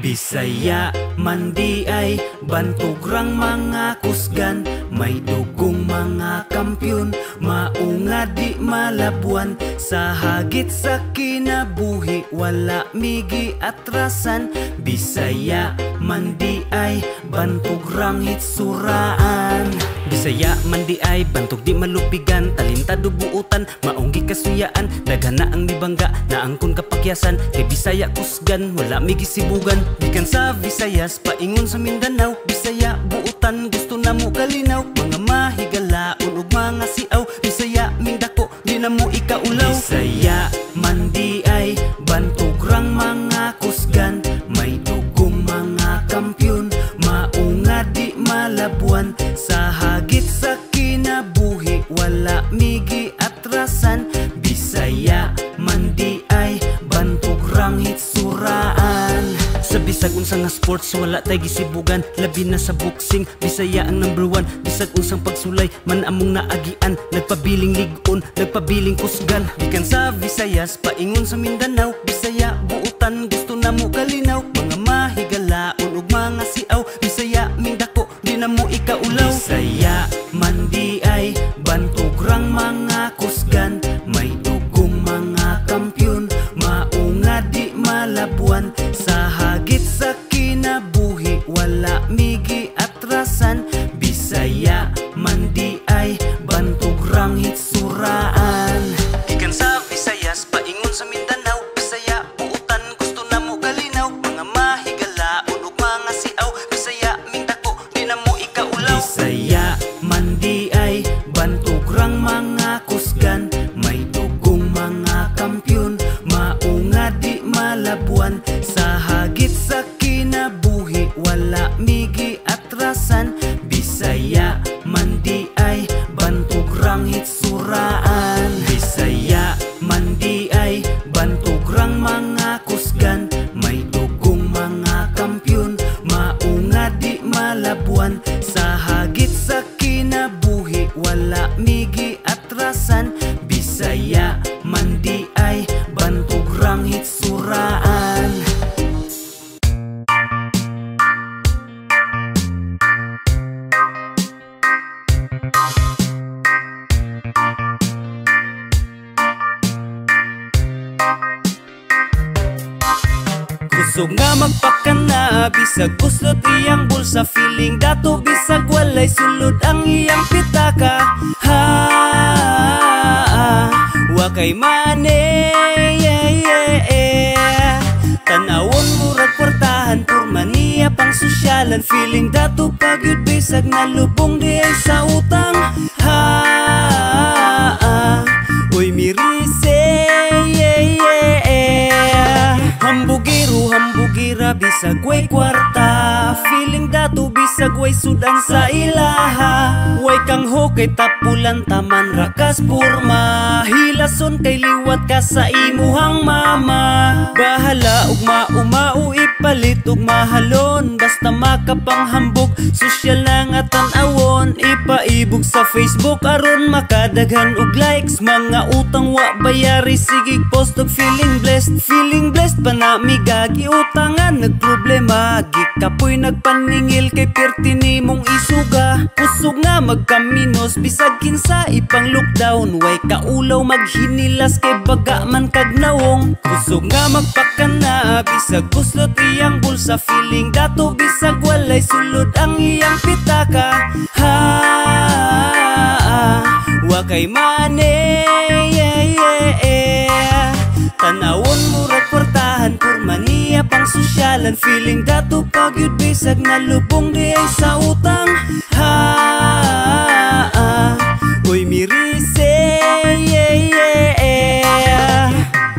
Bisaya man di ay bantugrang mga kusgan. May dugong mga kampyon Maunga di malabuan Sa hagit sa kinabuhi Wala migi atrasan. Bisaya man di ay bantugrang hitsuraan Bisaya man di ay bantog di malupigan. Talintado buutan maunggi kasuyaan. Daghan na ang libangga na angkon kapakyasan. Kay Bisaya kusgan wala migi sibugan Gikan sa Visayas paingon sa Mindanao. Bisaya buutan gusto na mo kalinaw. Mga mahigalaon ug mga siaw. Bisaya mindako di na mo ikaulaw. Bisaya man di ay bantugrang mga kusgan. May dugong mga kampyon Maunga di malabuan. Sa Wala migi atrasan Bisaya man di ay bantugrang hitsuraan sa bisag unsang nga sports wala tay gisibugan. Labi na sa boxing Bisaya ang number one. Bisag unsang pagsulay man among naagian. Nagpabiling ligon nagpabiling kusgan. Gikan sa Visayas paingon sa Mindanao. Bisaya buutan gusto na mo kalinaw. Mga mahigalaon ug mga siaw. Bisaya mindako di na mo ikaulaw. Bisaya man bantugrang magpakana Bisag guslot iyang bulsa Feeling. Dato bisag walay sulod ang iyang pitaka. Ha Wa kay mane yeah, yeah, yeah. Tanawon murag kwartahan Purma niya pang sosyalan. Feeling dato pagyud bisag na lubong di ay sa utang. Ha Uy mirise yeah, yeah. Hambugiro, hambugira, bisag way kwarta Feeling dato bisag way sudan sa ilaha. Way kang hokay tapulan taman rakas purma Hilason kay liwat ka sa imuhang mama. Bahala ug maumau ipalit ug mahalon Basta makapanghambog Sosyal lang at tanawon. Ipaibog sa Facebook aron makadaghan og likes. Mga utang wa bayari Sige post og feeling blessed. Feeling blessed pa na migagi utangan Nagproblema Gikapoy nagpaningil kay perti nimong isuga. Pusog nga magkaminos Bisag kinsa ipang lockdown. Way kaulaw maghinilas kay baga man kag nawong Pusog nga magpakana Bisag guslot iyang bulsa. Feeling dato bisag walay sulod ang iyang pitaka. Ha Wa kay mane. yeah, kwartahan Purma niya pang sosyalan. Feeling dato pagyud bisag na lubong di ay sa utang. Ha Uy mirise yeah, yeah.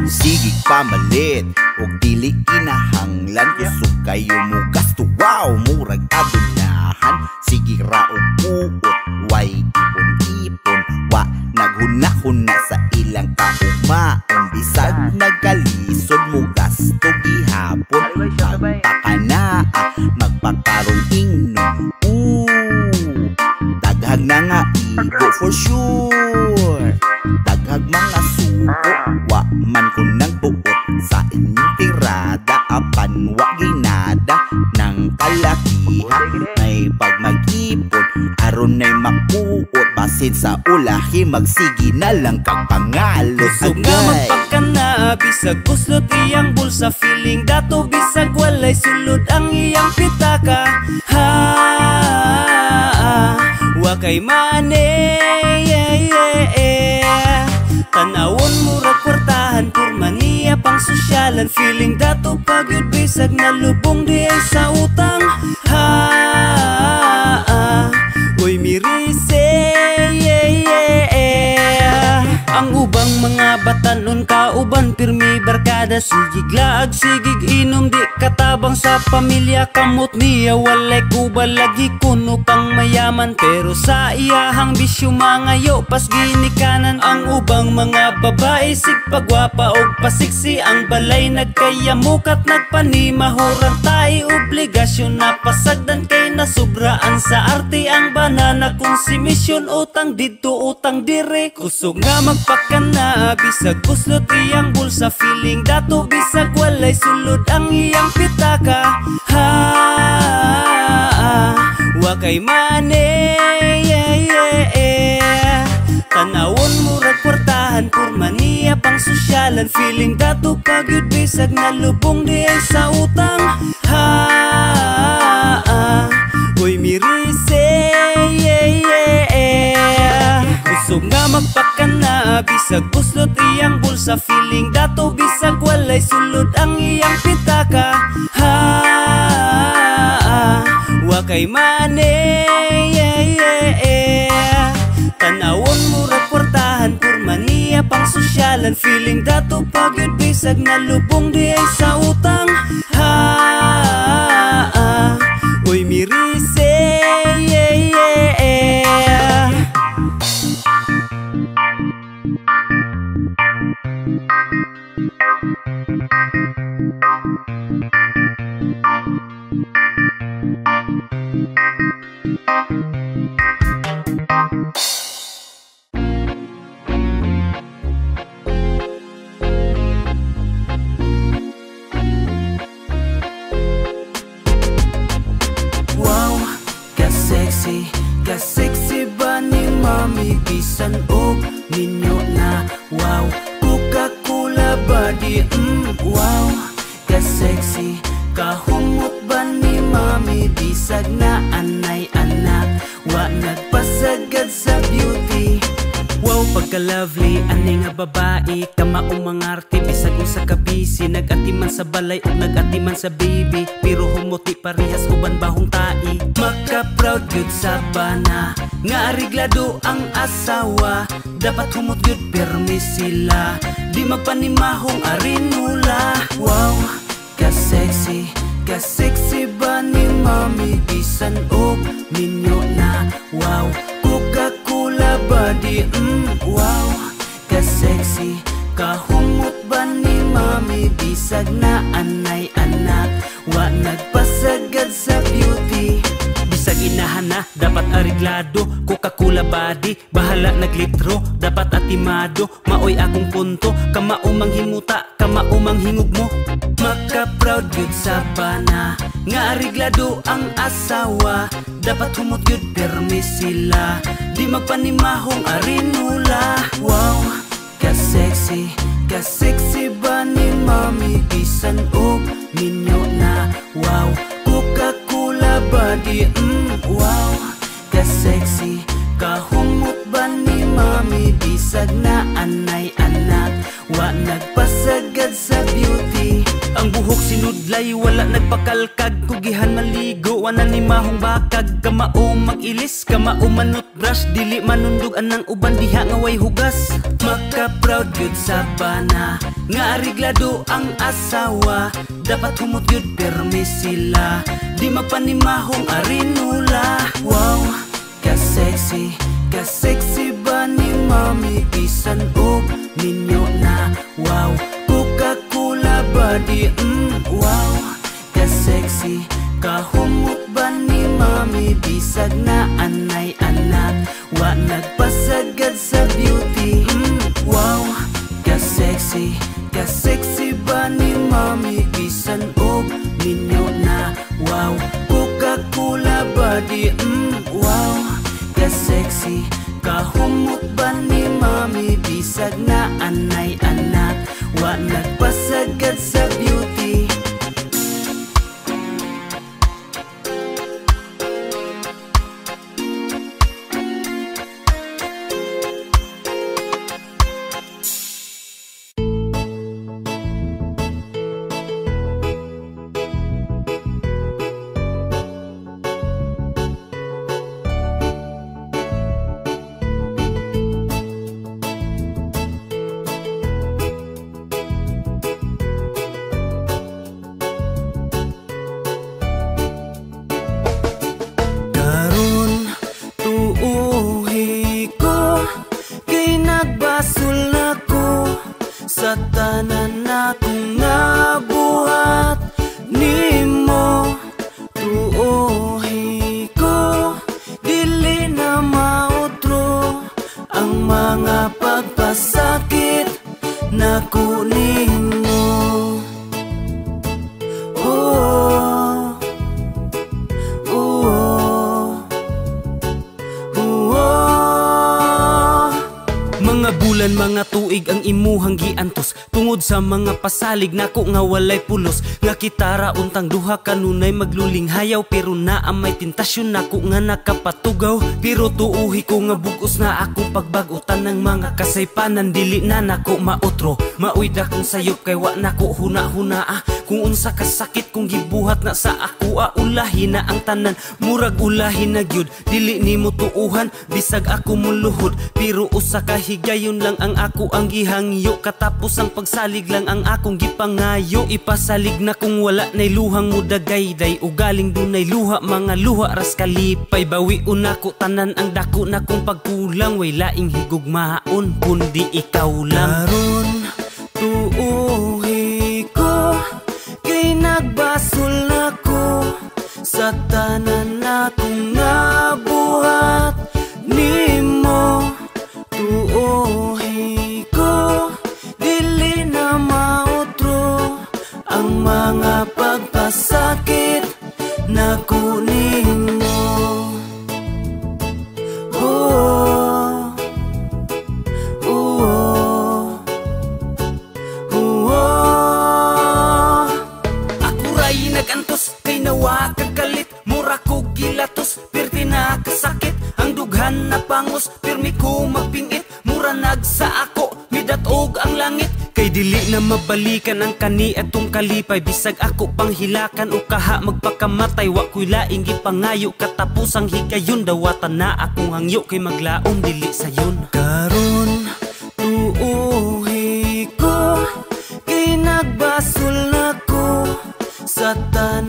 Sigig pamalit Og dili kinahanglan Kusog kayo mo gasto Wow, murag adunahan. Sige ra og uot Way ipon-ipon gawa Naghunahuna sa ilang kauma Umbisag nagkalisod mo gasto gihapon. Magpaka na ah, magpakaroon ingnon daghag na nga igo for sure. Daghag mga suko, wa man ko nang buot. Sa inyong tirada, apan wa ginada. Nang kalakihan, may pagmagipon ginag Unay makuot Basin sa ulahi Magsigi na lang kag pangalo. Kusog nga magpakana Bisag kuslot iyang bulsa Feeling dato bisag walay sulod Ang iyang pitaka. Ha Wakay mane yeah, yeah, yeah. Tanawon murag kwartahan Kurmaniya pang sosyalan Feeling dato pagyud bisag na lubong di ay sa utang. Ha mirise yeah, yeah. Ang ubang mga batanon kauban Pirmi barkada Sigig laag sigig inom Di katabang sa pamilya Kamot niya walay kubal Lagi kuno pang mayaman. Pero sa iyahang bisyo mangayo Pas ginikanan ang ubang mga babae. Sig pagwapa og pasiksi Ang balay nagkayamukat Nagpanimahurang tayo Obligasyon na pasagdan kay nasubraan Sa arte ang banana. Kung si misyon utang dito utang dire. Kusog nga magpakana Bisag kuslot iyang bulsa Feeling dato bisag walay sulod Ang iyang pitaka Ha Wakay mane yeah, yeah, yeah. Tanawon murag kwartahan Kurmaniya pang sosyalan Feeling dato pagyud bisag na lubong di ay sa utang Ha Uy mirise yeah, yeah. Kusog nga magpakana Bisag buslot iyang bulsa. Feeling dato bisag walay sulod Ang iyang pitaka. Ha Wakay mane yeah, yeah, yeah. Tanawon murag kwartahan Kurmaniya pang sosyalan. Feeling dato pagyud bisag na lubong di ay sa utang. Ha Uy mirise ka-sexy ba ni Mami? Bisan o ninyo na. Wow, Wow, ka-sexy Kahumot ba ni Mami? Bisag na anay anak. Wa nagpasagad sa beauty pagka-lovely, ani nga babae Kamaong mga arte, bisag sa kabisi. Nag-atiman sa balay o nag-atiman sa baby Pero humuti parehas uban bahong tai Maka-proud yun sa bana Nga ariglado ang asawa. Dapat humot yun permi sila. Di magpanimahong arinula. Wow, ka-sexy Ka-sexy ba ni mami? Bisan o ninyo na. Wow, Coca-Cola ba di mm, Wow, ka-sexy? Kahumot ba ni mami? Bisag na anay anak Wa nagpasagad sa beauty Bisag inahan na, dapat ariglado. Coca-Cola body, bahala naglitro. Dapat atimado, maoy akong punto. Kamaumang himuta, kamaumang hingog mo. Maka-proud yun sa bana Nga ariglado ang asawa. Dapat humot yun permi sila. Di magpanimahong arinula. Wow, ka-sexy Ka-sexy ba ni mami? Bisan o ninyo na. Wow, Coca-Cola ba di mm, Wow, ka-sexy Kahumot ba ni mami? Bisag na anay anak. Wa nagpasagad sa beauty. Ang buhok sinudlay wala nagpakalkag. Kugihan maligo wala ni mahong bakag. Kamao mag-ilis kamao manut brush. Dili manundog anang uban diha nga way hugas. Maka-proud yun sa bana. Nga ariglado ang asawa. Dapat humot yun permi sila. Di magpanimahong arinula. Wow, ka-sexy Ka-sexy ba ni mami? Bisan o ninyo na Wow, Coca-Cola ba di? Mm, Wow, ka-sexy Kahumot ba ni mami? Bisag na anay anak. Wa nagpasagad sa beauty mm, Wow, ka-sexy Ka-sexy ba ni mami? Bisan o ninyo na Wow, Coca-Cola ba di? Mm, Wow, ka sexy Kahumot ba ni mami? Bisag na anay anak sa mga pasalig nako nga walay pulos. Nga kitara untang duha kanunay magluling hayaw Pero naa may tentasyon nako nga nakapatugaw. Pero tuuhi ko nga bugos na akong pagbagutan ng mga kasaypanan. Dili na nako mautro Mauida kong sayop kay wa nako huna-huna ah. Kung unsa kasakit kung gibuhat na sa ako ah, Ulahin na ang tanan. Murag ulahin na gyud Dili nimo tuuhan Bisag ako muluhod. Pero usa ka higayon lang ang ako ang gihangyo. Katapos ang pagsalig lang ang akong gipangayo. Ipasalig na kung wala nay luhang mo dagayday Ugaling dunay luha. Mga luha ras kalipay Bawi unako tanan ang dako na kung pagkulang. Way laing higugmaon kundi ikaw lang. Karon Sa tanan na kong nabuhat Nimo Tuuhi ko. Dili na mautro Ang mga pagpasakit Na kunin mo. Oh Oo. Oo. Ako ray nagantos kay nawa Mura ko gilatos pirti na kasakit. Ang dughan na pangos pirmi ko magpingit Mura nagsa ako midatog ang langit. Kay dili na mabalikan ang kani atong kalipay. Bisag ako panghilakan o kaha magpakamatay. Wa ko'y laing gipangayo katapos ang higayon Dawatan na akong hangyo kay maglaom dili sayon Karon tuuhi ko Kay nagbasol na ko Sa tanan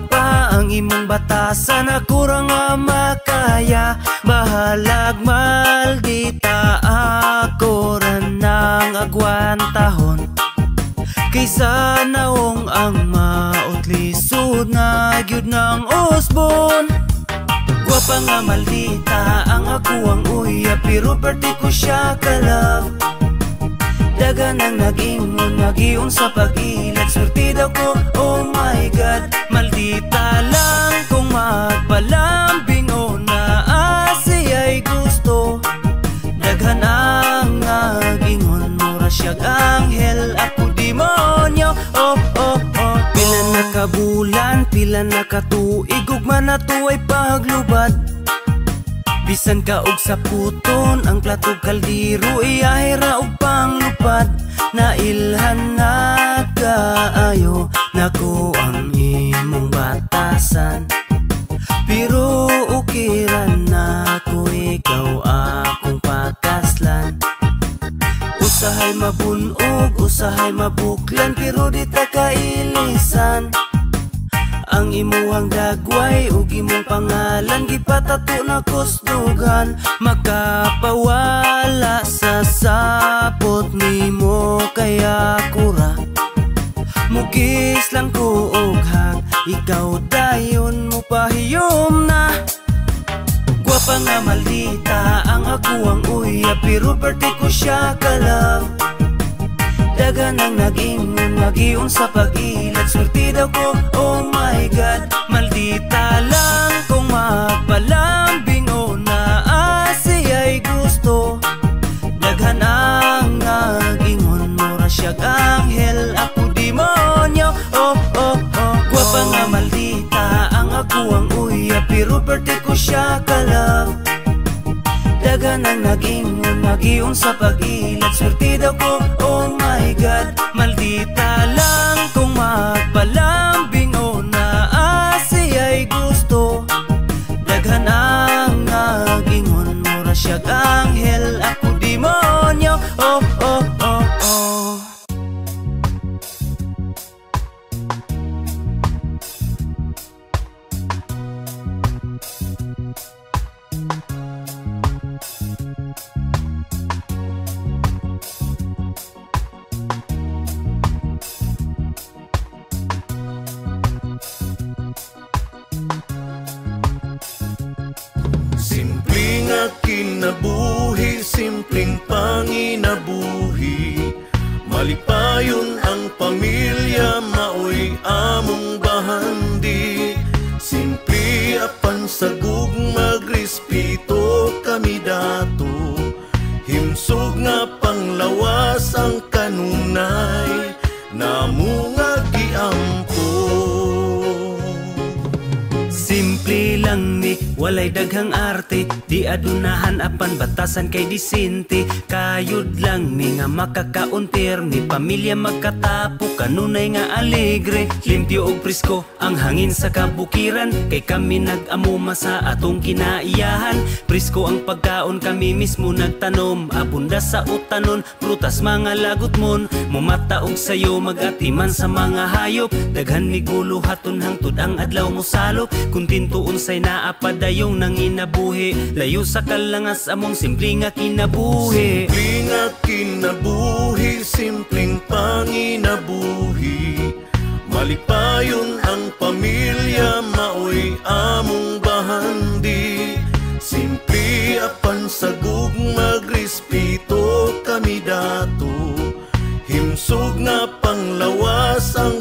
kagwapa ang imong batasan Ako ra nga makaya. Bahalag maldita ako ra nang agwantahon Kaysa naong ang mautlisod na gyud ng usbon. Gwapa nga maldita ang ako ang uya Pero parte ko siya ka love Dagan ang nag-ingon, nag-ion sa pag-ilad Surti daw ko, oh my God Maldita lang kung magpalambing o na asiya'y gusto. Daghan ang nag-ingon, mura siyag anghel Ako demonyo, oh oh oh. Pila na pila na katuig Ugma na to ay paglubad Bisan ka og sa puton Ang plato kaldiro Iyahira og panglupad. Nailhan na kaayo Nako ang imong batasan. Pero ukiran na ko Ikaw akong pakaslan. Usahay mabunog Usahay mabuklan Pero di ta kailisan ang imuhang dagway ug imong pangalan gipatato na kusdugan. Makapawala sa sapot nimo kaya kura. Mugis lang ko og hang ikaw dayon mo pahiyom na. Gwapa nga maldita ang ako ang uya pero parte ko siya ka love Dagan ang nag-ingon, nag-ion sa pag-ilad Swerte daw ko, oh my God. Maldita lang kung magpalambing o naasi ay gusto. Daghan ang nag-ingon, mura siyag anghel Ako demonyo, oh oh oh. Gwapa nga maldita, ang ako ang uya Pero birthday ko siya ka love Dagan ang nag-ingon, nag-ion sa pag-ilad Swerte daw ko, oh my God Maldita lang kung magpalambing batasan kay disente Kayod lang ni nga makakauntir Ni pamilya magkatapo, kanunay nga alegre. Limpyo og presko ang hangin sa kabukiran Kay kami nag-amuma sa atong kinaiyahan. Presko ang pagkaon kami mismo nagtanom. Abunda sa utanon, prutas mga lagot mon. Mumata og sayo magatiman sa mga hayop. Daghan ni gulo haton hangtod ang adlaw mo salop Kung tintuon say naapadayong nang inabuhi Layo sa kalangas among simple nga kinabuhi. Simpleng nga kinabuhi, simpleng panginabuhi Malipayon ang pamilya, maoy among bahandi. Simple apan sagug magrespeto kami dato. Himsog nga panglawas ang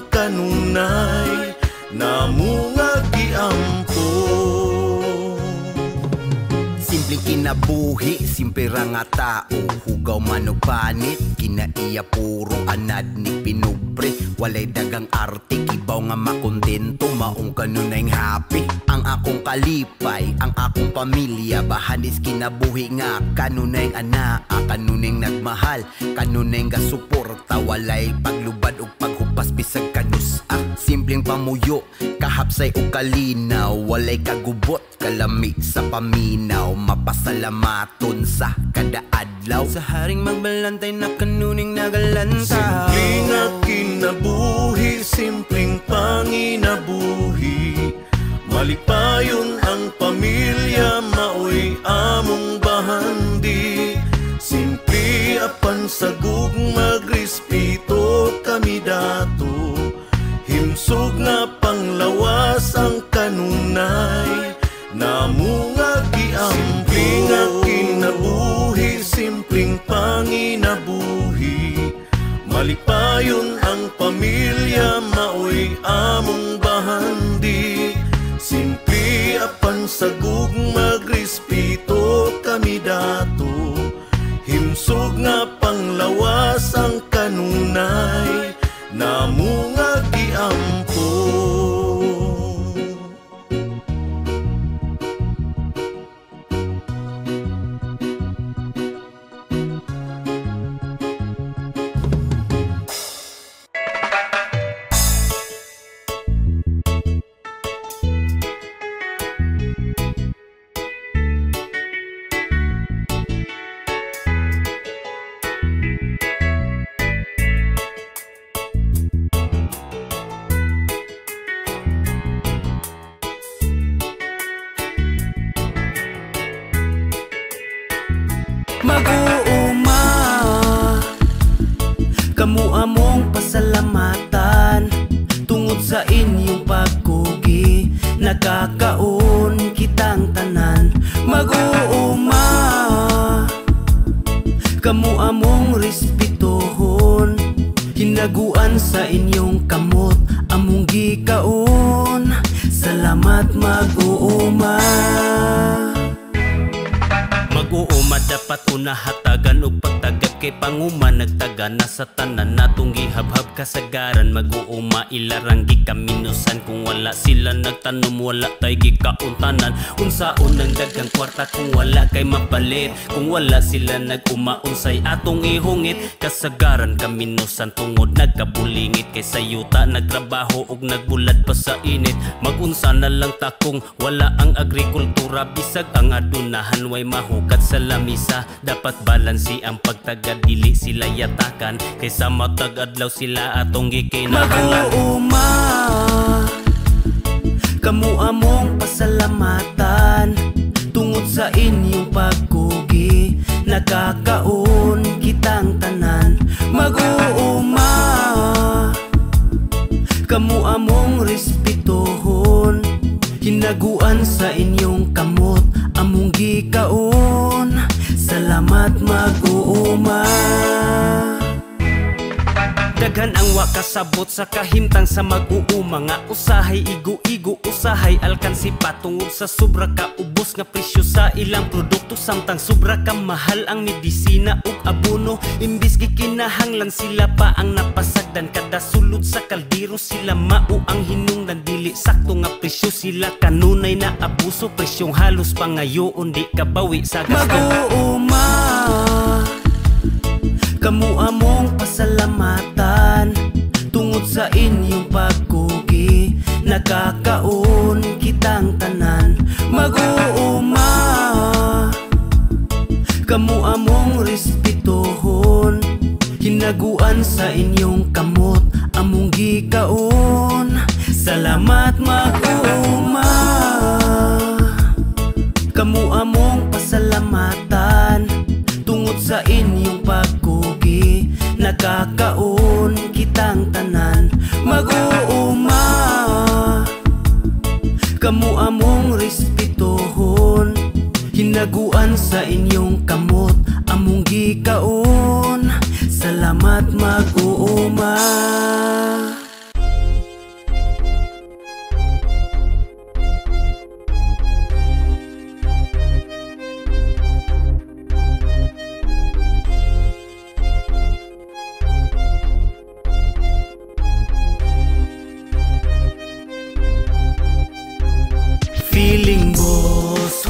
kinabuhi, simple ra nga tao. Hugaw man og panit, kinaiya puro anad ni pinubre Walay dagang arte, kibaw nga makontento Maong kanunay happy. Ang akong kalipay, ang akong pamilya Bahanis kinabuhi nga, kanunay ana Kanunay nagmahal, kanunay nga suporta Walay paglubad og paghupas bisag kanus ah Simpleng pamuyo, kahapsay o kalinaw Walay kagubot kalami sa paminaw Mapasalamaton sa kada adlaw. Sa haring magbalantay na kanuning nagalanta. Simpleng nga kinabuhi, simpleng panginabuhi Malipayon ang pamilya, maoy among bahandi. Simple apan sagug magrespeto kami dato. Himsog nga panglawas ang kanunay Malipayon ang pamilya, maoy among bahandi. Simple apan sagug magrespeto kami dato. Himsog nga panglawas kasagaran mag-uuma ilarang gikaminusan kung wala sila nagtanom wala tay gikauntanan. Unsaon ang daghang kwarta kung wala kay mapalit. Kung wala sila nag-uma unsay atong ihungit. Kasagaran kaminusan tungod nagkabulingit. Kay sayuta nagtrabaho og nagbulad pa sa init. Magunsa na lang takong wala ang agrikultura. Bisag ang adunahan way mahukat sa lamisa. Dapat balansi ang pagtaga dili sila yatakan. Kaysa matag sila atong gikinahanglan Mag-uuma Kamu among pasalamatan. Tungod sa inyong pagkugi Nakakaon kitang tanan. Mag-uuma Kamu among respetuhon. Hinaguan sa inyong kamot Among gikaon. Salamat mag-uuma Daghan ang wakasabot sa kahimtang sa mag-uuma nga usahay igo-igo usahay alkansi patungod sa sobra ka ubos nga presyo sa ilang produkto. Samtang sobra ka mahal ang medisina ug abono. Imbis gikinahanglan sila pa ang napasagdan. Kada sulod sa kaldero sila mao ang hinungdan. Dili sakto nga presyo sila kanunay na abuso. Presyong halos pangayoon di kabawi sa gasto. Mag-uuma Kamu among pasalamatan. Tungod sa inyong pagkugi Nakakaon kitang tanan. Mag-uuma. Kamu among respetuhon. Hinaguan sa inyong kamot Among gikaon. Salamat mag-uuma. Kamu among pasalamatan. Tungod sa inyong Nakakaon kitang tanan. Mag-uuma. Kamu among respetuhon. Hinaguan sa inyong kamot Among gikaon. Salamat mag-uuma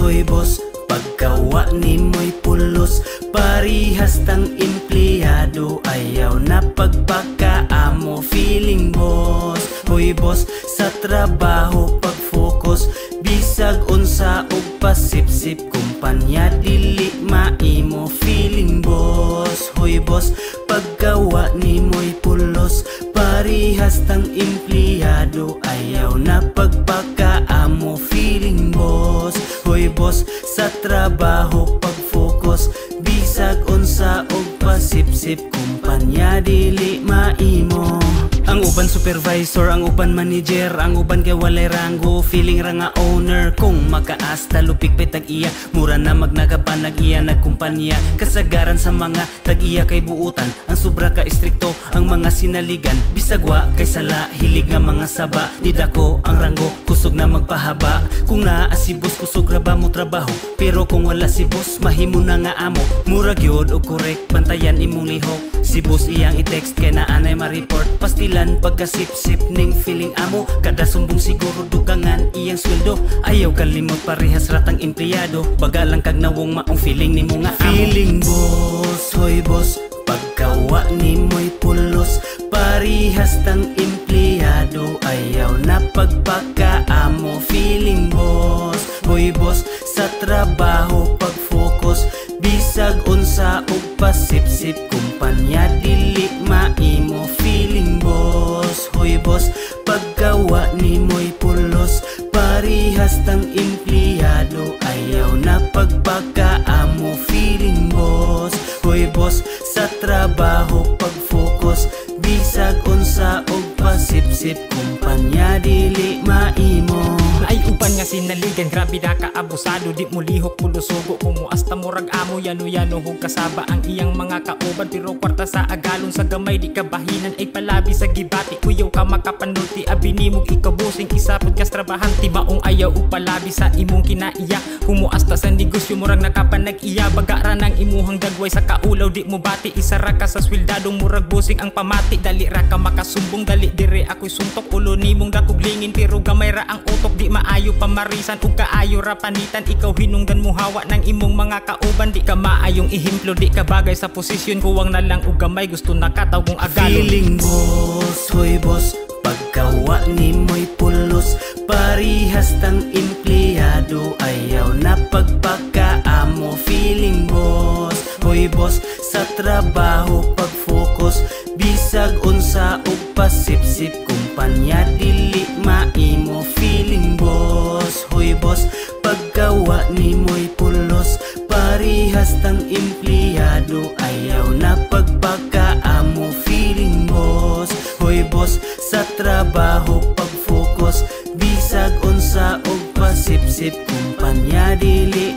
hoy boss Pagkawa ni mo'y pulos. Parihas tang empleyado Ayaw na pagpakaamo. Feeling boss, hoy boss sa trabaho pag-focus. Bisag unsa og pasip-sip Kumpanya dili maimo. Feeling boss Hoy boss paggawa ni mo'y pulos. Parihas tang empleyado Ayaw na pagpakaamo. Feeling boss Hoy boss sa trabaho pag-focus. Bisag unsa og pasip-sip. Kumpanya dili maimo. Ang uban supervisor, ang uban manager Ang uban kay walay ranggo Feeling ra nga owner. Kung makaasta lupik pay tag-iya? Mura na magnagapan nag-iya nagkumpanya. Kasagaran sa mga tag-iya kay buutan Ang sobra ka istrikto Ang mga sinaligan. Bisagwa kay sala Hilig nga mga saba. Di dako ang ranggo Kusog na magpahaba. Kung naa si boss kusog ra ba mo trabaho? Pero kung wala si boss Mahimo na nga amo. Mura gyud o correct Bantayan imong lihok Si boss iyang i-text kay naanay ma-report. Pastilan pagkasip-sip ning feeling amo. Kada sumbong siguro dugangan iyang sweldo. Ayaw kalimot parehas ratang empleyado. Baga lang kag nawong maong feeling ni mo nga amo. Feeling boss, hoy boss Pagkawa ni mo'y pulos. Parihas tang empleyado Ayaw na pagpakaamo. Feeling boss, hoy boss Sa trabaho pag-focus Bisag unsa og pasip-sip Kumpanya dili maimo Feeling boss, hoy boss Paggawa ni mo'y pulos. Parihas tang empleyado Ayaw na pagpakaamo Feeling boss, hoy boss Sa trabaho pag-focus. Bisag unsa og pasip-sip Kumpanya dili maimo. Ay uban nga sinaligan Grabe na kaabusado. Di mo lihok pulo sugo Kumuasta mo rag amo Yano yano hug kasaba Ang iyang mga kauban. Pero kwarta sa agalon Sa gamay di kabahinan Ay palabi sa gibati. Kuyaw ka makapanulti Abinimog ikabusing. Isapod kas trabahanti Maong ayaw upalabi Sa imong kinaiya. Kumuasta sa negosyo Murag nakapanag iya Bagara ng imuhang dagway Sa kaulaw di mo bati. Isara ka sa swildadong Murag busing ang pamati. Dali ra ka makasumbong Dali dire ako'y suntok. Ulo nimong dakuglingin Pero gamay ra ang utok. Di maayo pamarisan ug kaayo ra panitan ikaw hinungdan mo hawa ng imong mga kauban. Di ka maayong ihimplo di ka bagay sa posisyon. Kuwang na lang ug gamay gusto nakataw kung agalon Feeling boss, hoy boss Pagkawa ni mo'y pulos. Parihas tang empleyado Ayaw na pagpakaamo. Feeling boss, hoy boss Sa trabaho pag-focus. Bisag unsa og pasip-sip. Kumpanya dili maimo Feeling boss, hoy boss Pagkawa ni mo'y pulos. Parihas tang empleyado Ayaw na pagpakaamo Feeling boss, hoy boss Sa trabaho pag-focus. Bisag unsa og pasip-sip. Kumpanya dili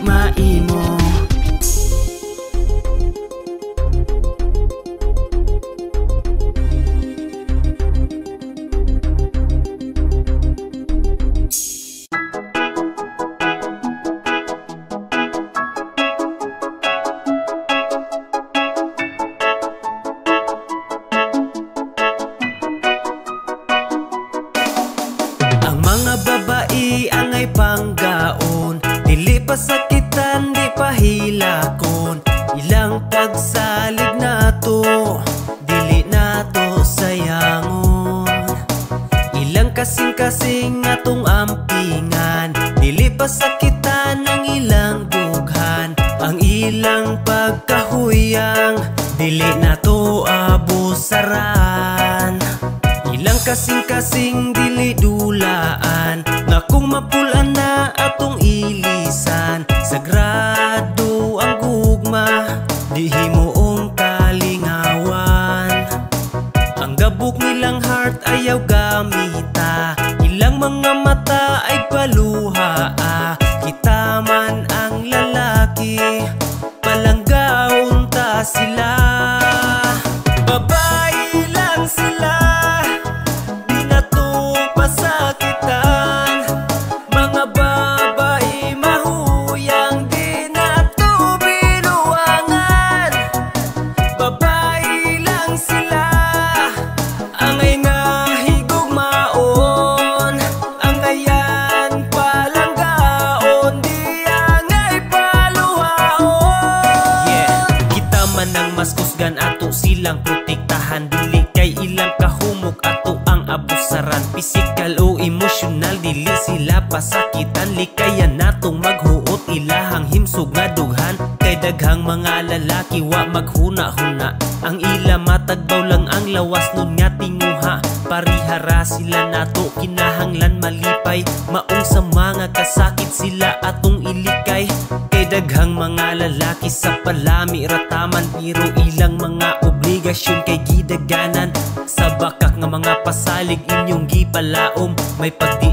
may pagdi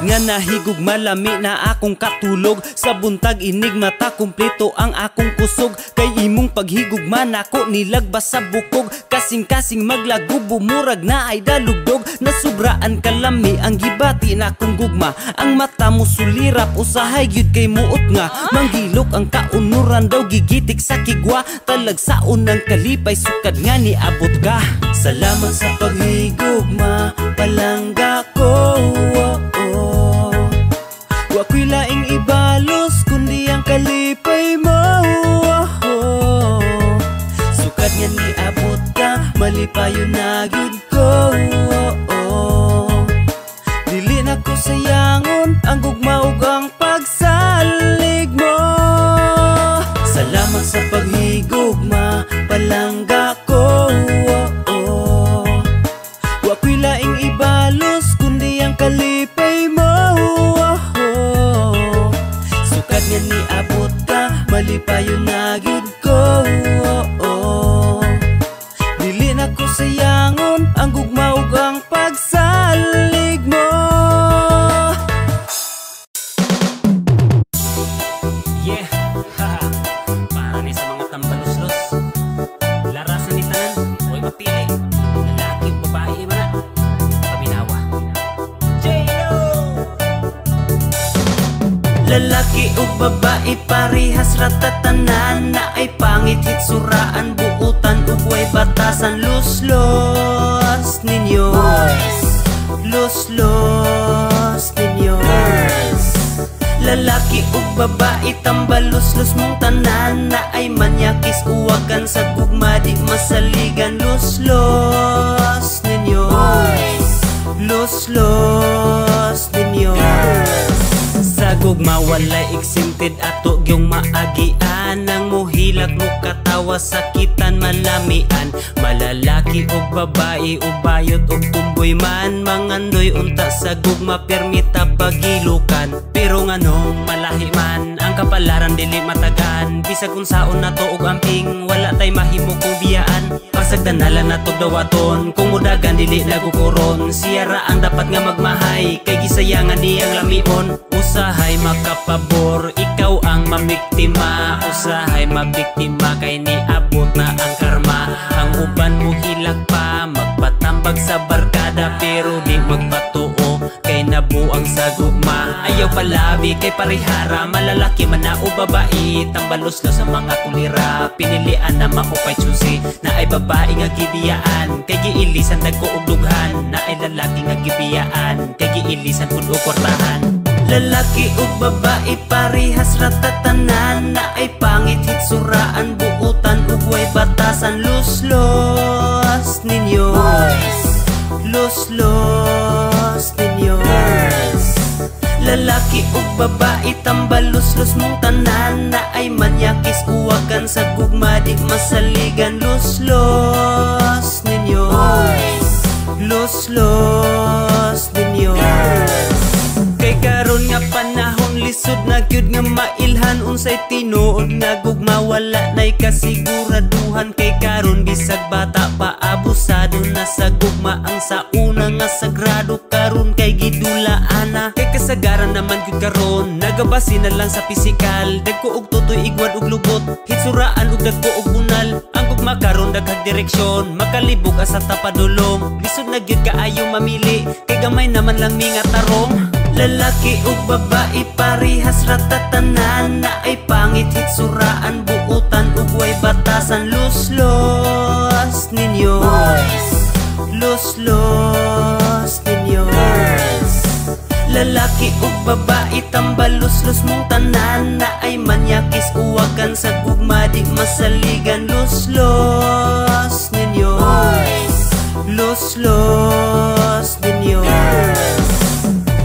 Nga nahigug malami na akong katulog. Sa buntag inig mata kumpleto ang akong kusog. Kay imong paghigugma nako nilagbas sa bukog. Kasing-kasing maglago bumurag na ay dalugdog. Nasubraan kalami ang gibati na akong gugma. Ang mata mo sulirap usahay gyud kay muot nga. Manggilok ang kaunuran daw gigitik sa kigwa. Talagsaon ng kalipay sukad nga ni abot ka. Salamat sa paghigugma palangga ko. oh, oh. Kalipay mo oh. Sukat nga ni abot ka malipayo na gyud ko oh, oh. Dili na ko sayangon ang gugma ug ang pagsalig mo Salamat sa paghigugma palangga ko ka malipayo na Lalaki o babae parihas ratatanan Na ay pangit. Hitsuraan buutan ug way batasan. Luslos ninyo. Luslos ninyo. Lalaki ug babae tambalos-los mong tanan Na ay manyakis. Uwagan sa gugma di masaligan. Los-los ninyo. Los-los ninyo. Sa gugma wala exempted ato gyung maagian. Nang muhilak mo katawa sakitan malamian. Malalaki o babae o bayot o tumboy man. Mangandoy unta sa gugma permita pagilukan. Pero nganong malahi man ang kapalaran dili matagan. Bisag kung saon na to og amping wala tay mahimo kong biyaan. Pasagdanalan na to dawaton kung mudagan dili nagukuron Siya ra ang dapat nga magmahay kay gisayangan niyang lamion Usahay makapabor, ikaw ang mabiktima Usahay mabiktima. Kay niabot na ang karma. Ang uban mo hilak pa, magpatambag sa barkada Pero di magpatuo, kay nabuang sa gugma Ayaw palabi kay parihara, malalaki man na o babae. Tambalos na sa mga kulira, pinilian na maupay susi. Na ay babae nga gibiyaan, kay giilisan nagkuugdughan Na ay lalaki nga gibiyaan, kay giilisan kun o kwartahan Lalaki o babae parihas ratatanan Na ay pangit. Hitsuraan buutan ugway batasan. Los-los ninyo. Los-los ninyo. Lalaki o babae tambalos-los mong tanan Na ay manyakis. Uwagan sa gugma di masaligan. Los-los ninyo. Los-los ninyo. Kay karon nga panahon lisod na gyud nga mailhan. Unsay tinuod nga gugma wala nay kasiguraduhan. Kay karon bisag bata pa abusado na sa gugma. Ang sa una nga sagrado karon kay gidulaan na kay kasagaran naman gyud karon nagabasi na lang sa pisikal. Dagko og tutoy igwad og lubot hitsuraan og dagko og bunal. Ang gugma karon daghang direksyon makalibog asa tapadulong. Lisod na gyud kaayo mamili kay gamay naman lang minga tarong Lalaki o babae parihas ratatanan Na ay pangit. Hitsuraan buutan ugway batasan. Los-los ninyo. Los-los ninyo. Lalaki o babae tambalos-los mong tanan Na ay manyakis. Uwagan sa gugma di masaligan. Los-los ninyo. Los-los ninyo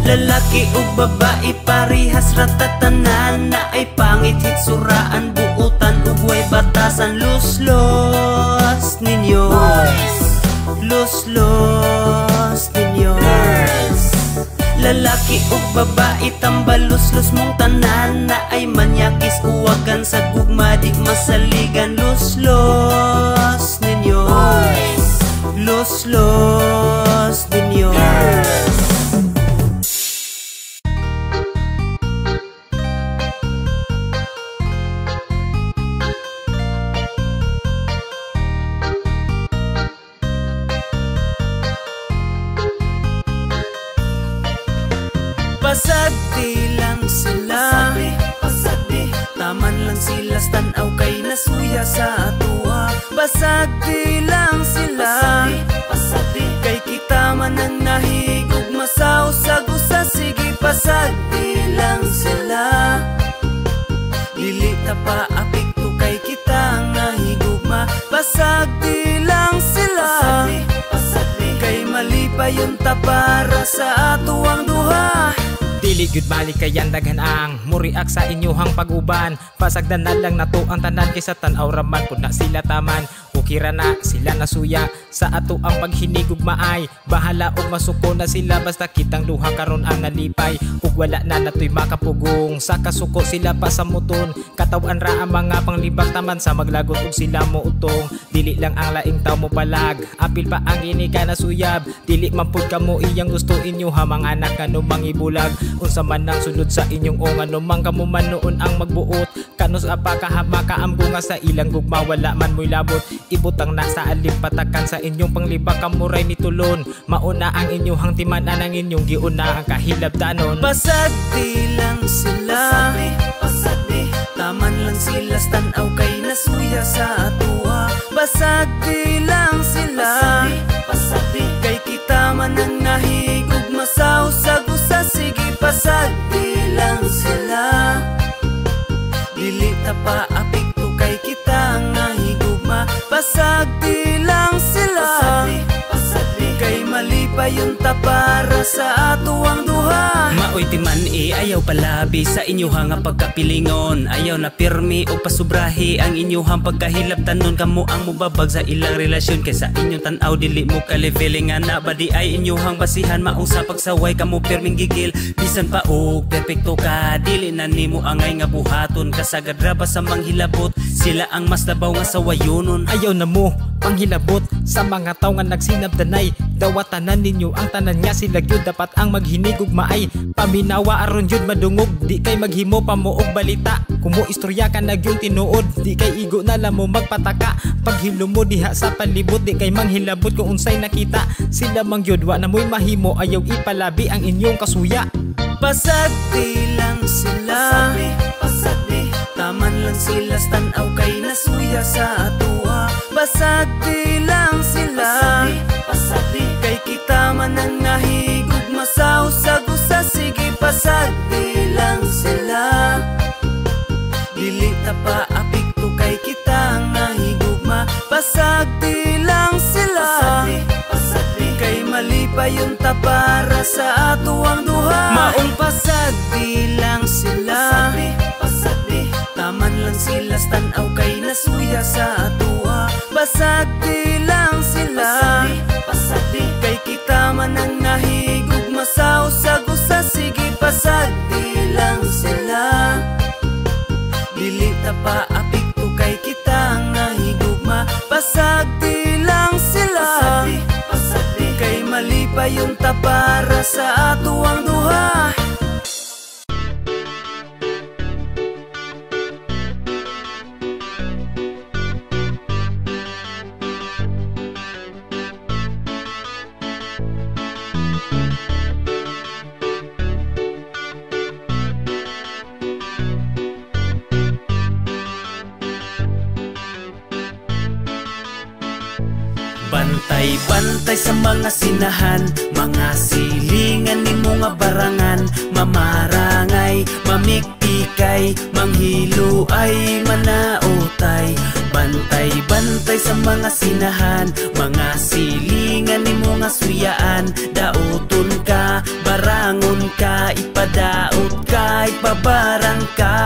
Lalaki o babae parihas ratatanan Na ay pangit. Hitsuraan buutan ugway batasan Los-los ninyo. Los-los ninyo. Lalaki o babae tambalos-los mong tanan Na ay manyakis. Uwagan sa gugma di masaligan. Los-los ninyo. Los-los ninyo Di lang sila. Taman lang sila stanaw kay nasuya sa atua Basag di lang sila. Kay kita man ang nahigog masaw sa gusa. Sige basag di lang sila. Dili ta pa apikto kay kita ang nahigugma Basag di lang sila. Kay mali pa yun ta para sa ato ang duha Dili gyud balik kayan daghan ang muriak sa inyohang paguban. Pasagdan na lang nato ang tanan kaysa tanaw raman pud na sila taman. Ukira na sila nasuya sa ato ang paghinigog maay Bahala og masuko na sila basta kitang duha karon ang nalipay. Ug wala na natoy makapugong. Sa kasuko sila pa sa muton. Katawan ra ang mga panglibak taman sa maglagot ug sila mo utong. Dili lang ang laing tao mo palag. Apil pa ang ini ka nasuyab Dili man pud kamo iyang gusto inyo ha mga anak nga numang ibulag. Unsa man ang sulod sa inyong o nga numang kamo man noon ang magbuot. Kanos apa kahama kaamgo nga sa ilang gugma wala man mo'y labot. Ibutang na sa alim patakan sa inyong panglibak kamuray mitulon Mauna ang inyong timanan ang inyong giuna ang kahilab tanon Basag di lang sila. Taman lang sila stanaw kay nasuya sa atua Basag di lang sila. Kay kita man ang nahigog masaw sa gusa. Sige pasag di lang sila. Dili ta pa apikto kay kita nga higugma Pasag di lang mali pa yun ta para sa ato ang duha? Maoy ti man e ayaw palabi sa inyuha nga pagkapilingon. Ayaw na pirmi o pasubrahi ang inyuhang pagkahilap. Tanon kamo ang mubabag sa ilang relasyon. Kaysa inyong tanaw dili mo kalifeling nga na badi ay inyuhang basihan. Maong sa pagsaway kamo pirming gigil. Bisan pa og perpekto ka. Dili na nimo angay nga buhaton. Kasagad ra ba sa manghilabot sila ang mas labaw nga sawayonon Ayaw na mo panghilabot sa mga tao nga nagsinabdanay. Dawatanan ninyo ang tanan nga sila gyud dapat ang maghinigog maay. Paminawa aron jud madungog di kay maghimo pa mo og balita. Kumo istorya ka na gyud tinuod di kay igo na lang mo magpataka. Paghilo mo diha sa palibot di kay manghilabot kung unsay nakita. Sila mang gyud wa na mo'y mahimo ayaw ipalabi ang inyong kasuya. Pasag di lang sila. Pasag di Taman lang sila stanaw kay nasuya sa atua. Basag di lang sila. Pasag di Kay kita man ang nahigug masaw sa gusa Sige pasag di lang sila. Dili ta pa apikto kay kita ang nahigugma Pasag lang sila. Kay mali pa yun ta para sa ato ang duha. Maong pasag lang sila. Taman lang sila stanaw kay nasuya sa atua Basag Dili ta pa apikto kay kita ang nahigugma Pasag di lang sila. Kay mali pa yun ta para sa ato ang duha Bantay-bantay sa mga sinahan Mga silingan ni mga barangan. Mamarangay, mamikpikay Manghilo ay manaotay Bantay-bantay sa mga sinahan Mga silingan ni mga suyaan. Daoton ka, barangon ka Ipadaot ka, ipabarang ka.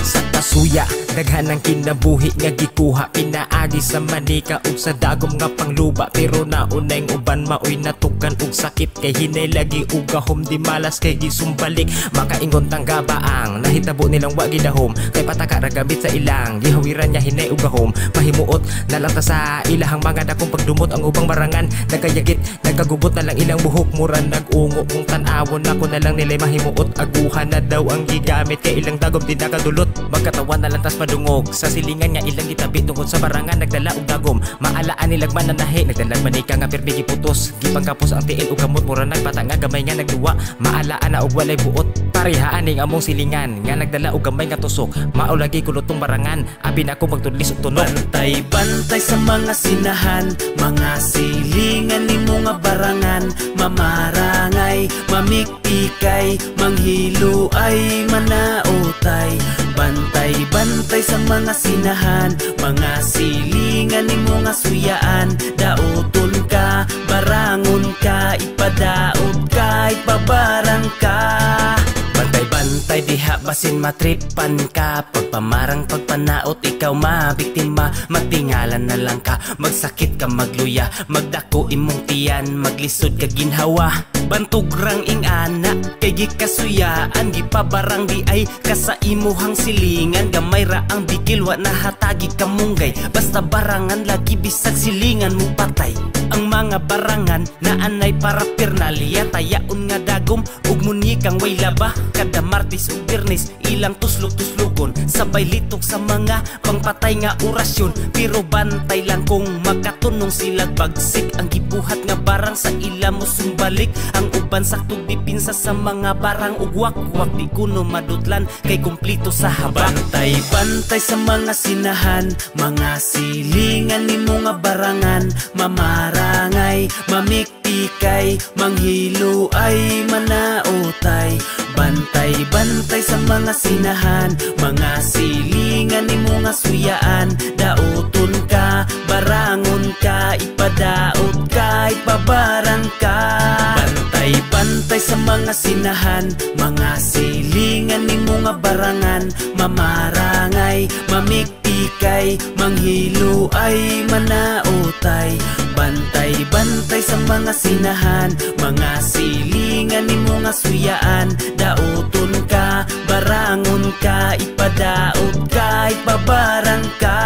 Sa kasuya, daghan ang kinabuhi nga gikuha Pinaagi sa manika ug sa dagom nga pangluba. Pero naunay uban maoy natukan ug sakit. Kay hinay lagi ug gahom di malas kay gisumbalik. Makaingon tangga baang nahitabo nilang wa gidahom? Kay pataka ra gamit sa ilang gihawiran niya hinay ug gahom Mahimuot na lang ta sa ilahang mga dakong pagdumot ang ubang barangan. Nagkayagit, nagkagubot na lang ilang buhok. Mura nag-ungo kung tanawon ako na lang nilay mahimuot. Aguhan na daw ang gigamit kay ilang dagom di nakadulot Magkatawan na lang tas madungog Sa silingan nga ilang gitabi tungkol sa barangan Nagdala og dagom. Maalaan nilag mananahi Nagdalag manika nga permi giputos. Gipangkapos ang tiil ug gamot Mura nagpata nga gamay nga nagduwa. Maalaan na og walay buot Parihaan ning among silingan. Nga nagdala og gamay nga tusok Maulagi kulotong barangan. Abi na ako magtudlis og tunog. Bantay-bantay sa mga sinahan. Mga silingan ni mga barangan. Mamarangay, mamikpikay Manghilo ay manaotay Bantay-bantay sa mga sinahan Mga silingan ni mga suyaan. Daoton ka, barangon ka Ipadaot ka, ipabarang ka Bantay-bantay diha basin matripan ka. Pagpamarang pagpanaot ikaw mabiktima. Magtingalan na lang ka Magsakit ka magluya. Magdako imong tiyan Maglisod ka ginhawa. Bantugrang ing ana Kay gikasuyaan. Gipabarang di ay Kasa imuhang silingan. Gamay ra ang bigil Wa nahatagi ka munggay. Basta barangan lagi bisag silingan mo patay. Ang mga barangan Na anay para pirnalya Tayaon nga dagom Ug muni kang way laba Kada martis ug birnis Ilang tuslok-tuslokon Sabay litok sa mga Pangpatay nga orasyon. Pero bantay lang kung Makatunong sila. Bagsik Ang gibuhat nga barang sa ila mo sumbalik. Ang uban saktog dipinsa sa mga barang. Ugwak-wak Di kuno madutlan kay kumplito sa habang Bantay-bantay sa mga sinahan. Mga silingan ni mga barangan. Mamarangay, mamikpikay Manghilo ay manaotay Bantay-bantay sa mga sinahan Mga silingan ni mga suyaan. Daoton ka, barangon ka Ipadaot ka, ipabarang ka. Bantay-bantay sa mga sinahan Mga silingan ni mga barangan. Mamarangay, mamikpikay Manghilo ay manaotay Bantay-bantay sa mga sinahan Mga silingan ni mga suyaan. Daoton ka, barangon ka Ipadaot ka, ipabarang ka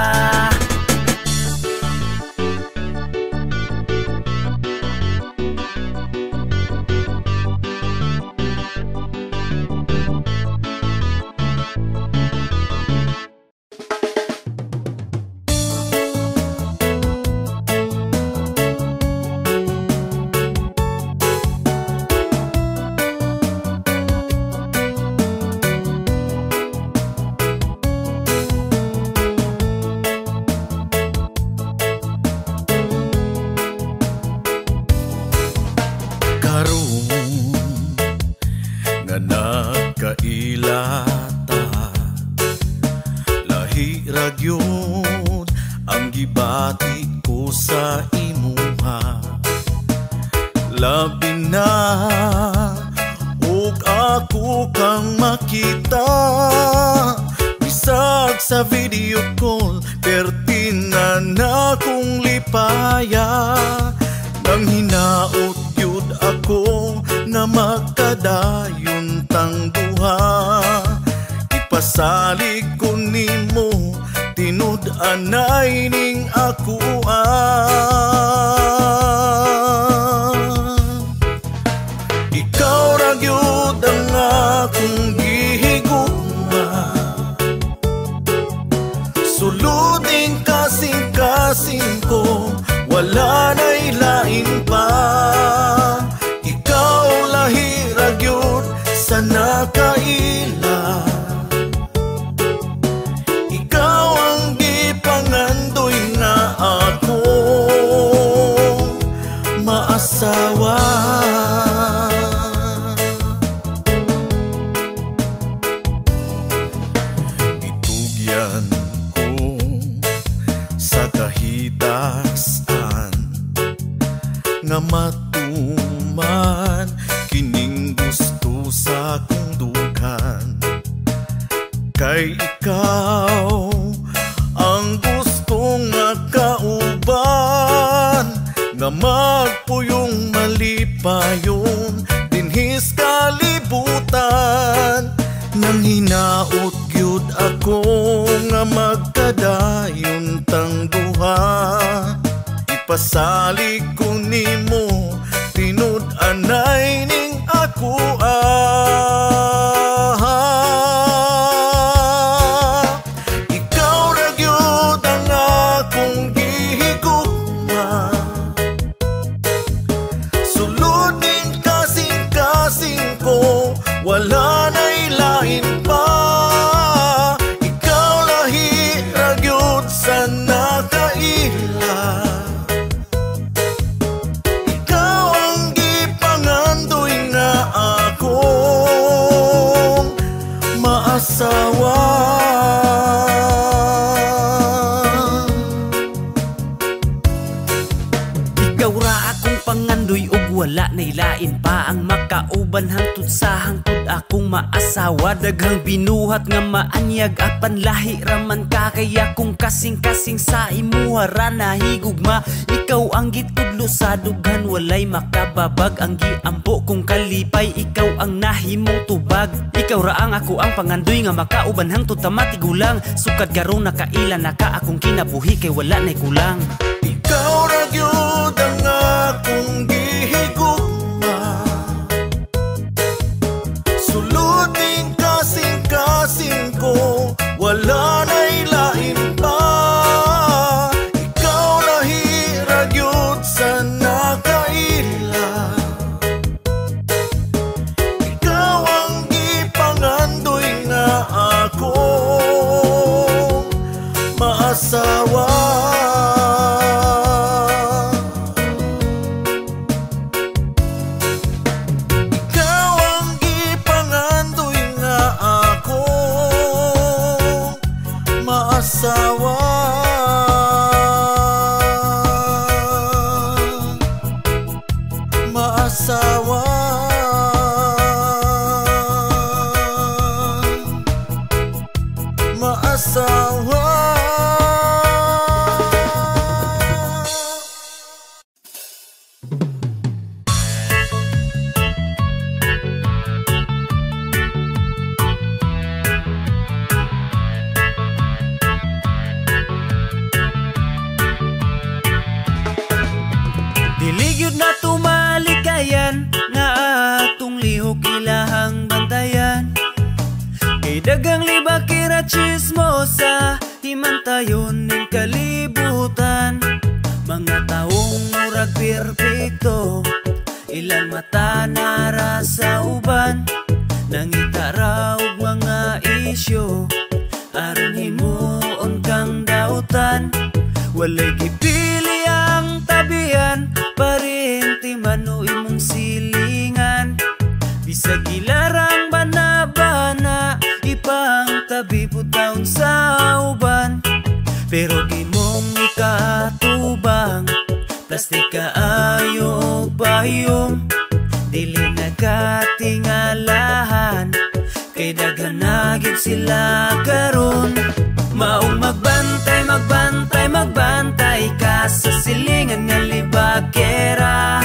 maasawa daghang binuhat nga maanyag apan lahi raman ka. Kaya kung kasing-kasing sa imuha ra nahigugma ikaw ang gitudlo sa dughan walay makababag. Ang giampo kung kalipay ikaw ang nahimong tubag. Ikaw ra ang ako ang pangandoy nga makauban hangtod tamatigulang sukad garong nakaila naka akong kinabuhi kay wala nay kulang mga isyo Aron himuon kang dautan. Walay gipili ang tabian. Parinti man o imong silingan. Bisag ilarang bana-bana Ipang tabi po taon sa uban. Pero gimong ikatubang Plastik ka ayo pahiyom Dili nagatingalahan Kay daghan na gyud sila karon. Maong magbantay, magbantay, magbantay ka Sa silingan nga libakera.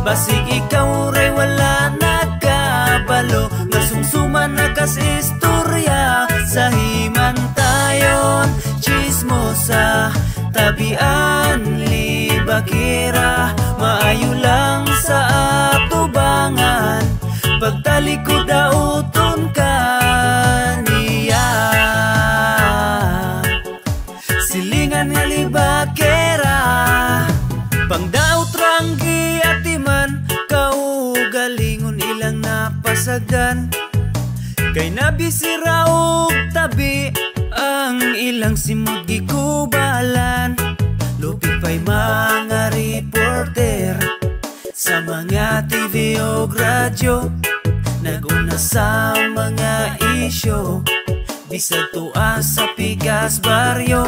Basig ikaw ray wala nagkabalo Nga sumsuman na kas istorya Sa himantayon, chismosa Tabian, libakera. Maayo lang sa atubangan Pagtalikod dauton ka niya Silingan nga libakera Pangdaot ranggi atiman Kaugalingon ilang napasagan. Kay nabisira og tabi Ang ilang simod gikubalan Lupit pa'y mga reporter Sa mga TV o radyo Naguna sa mga isyo. Bisag tuwa sa pigas baryo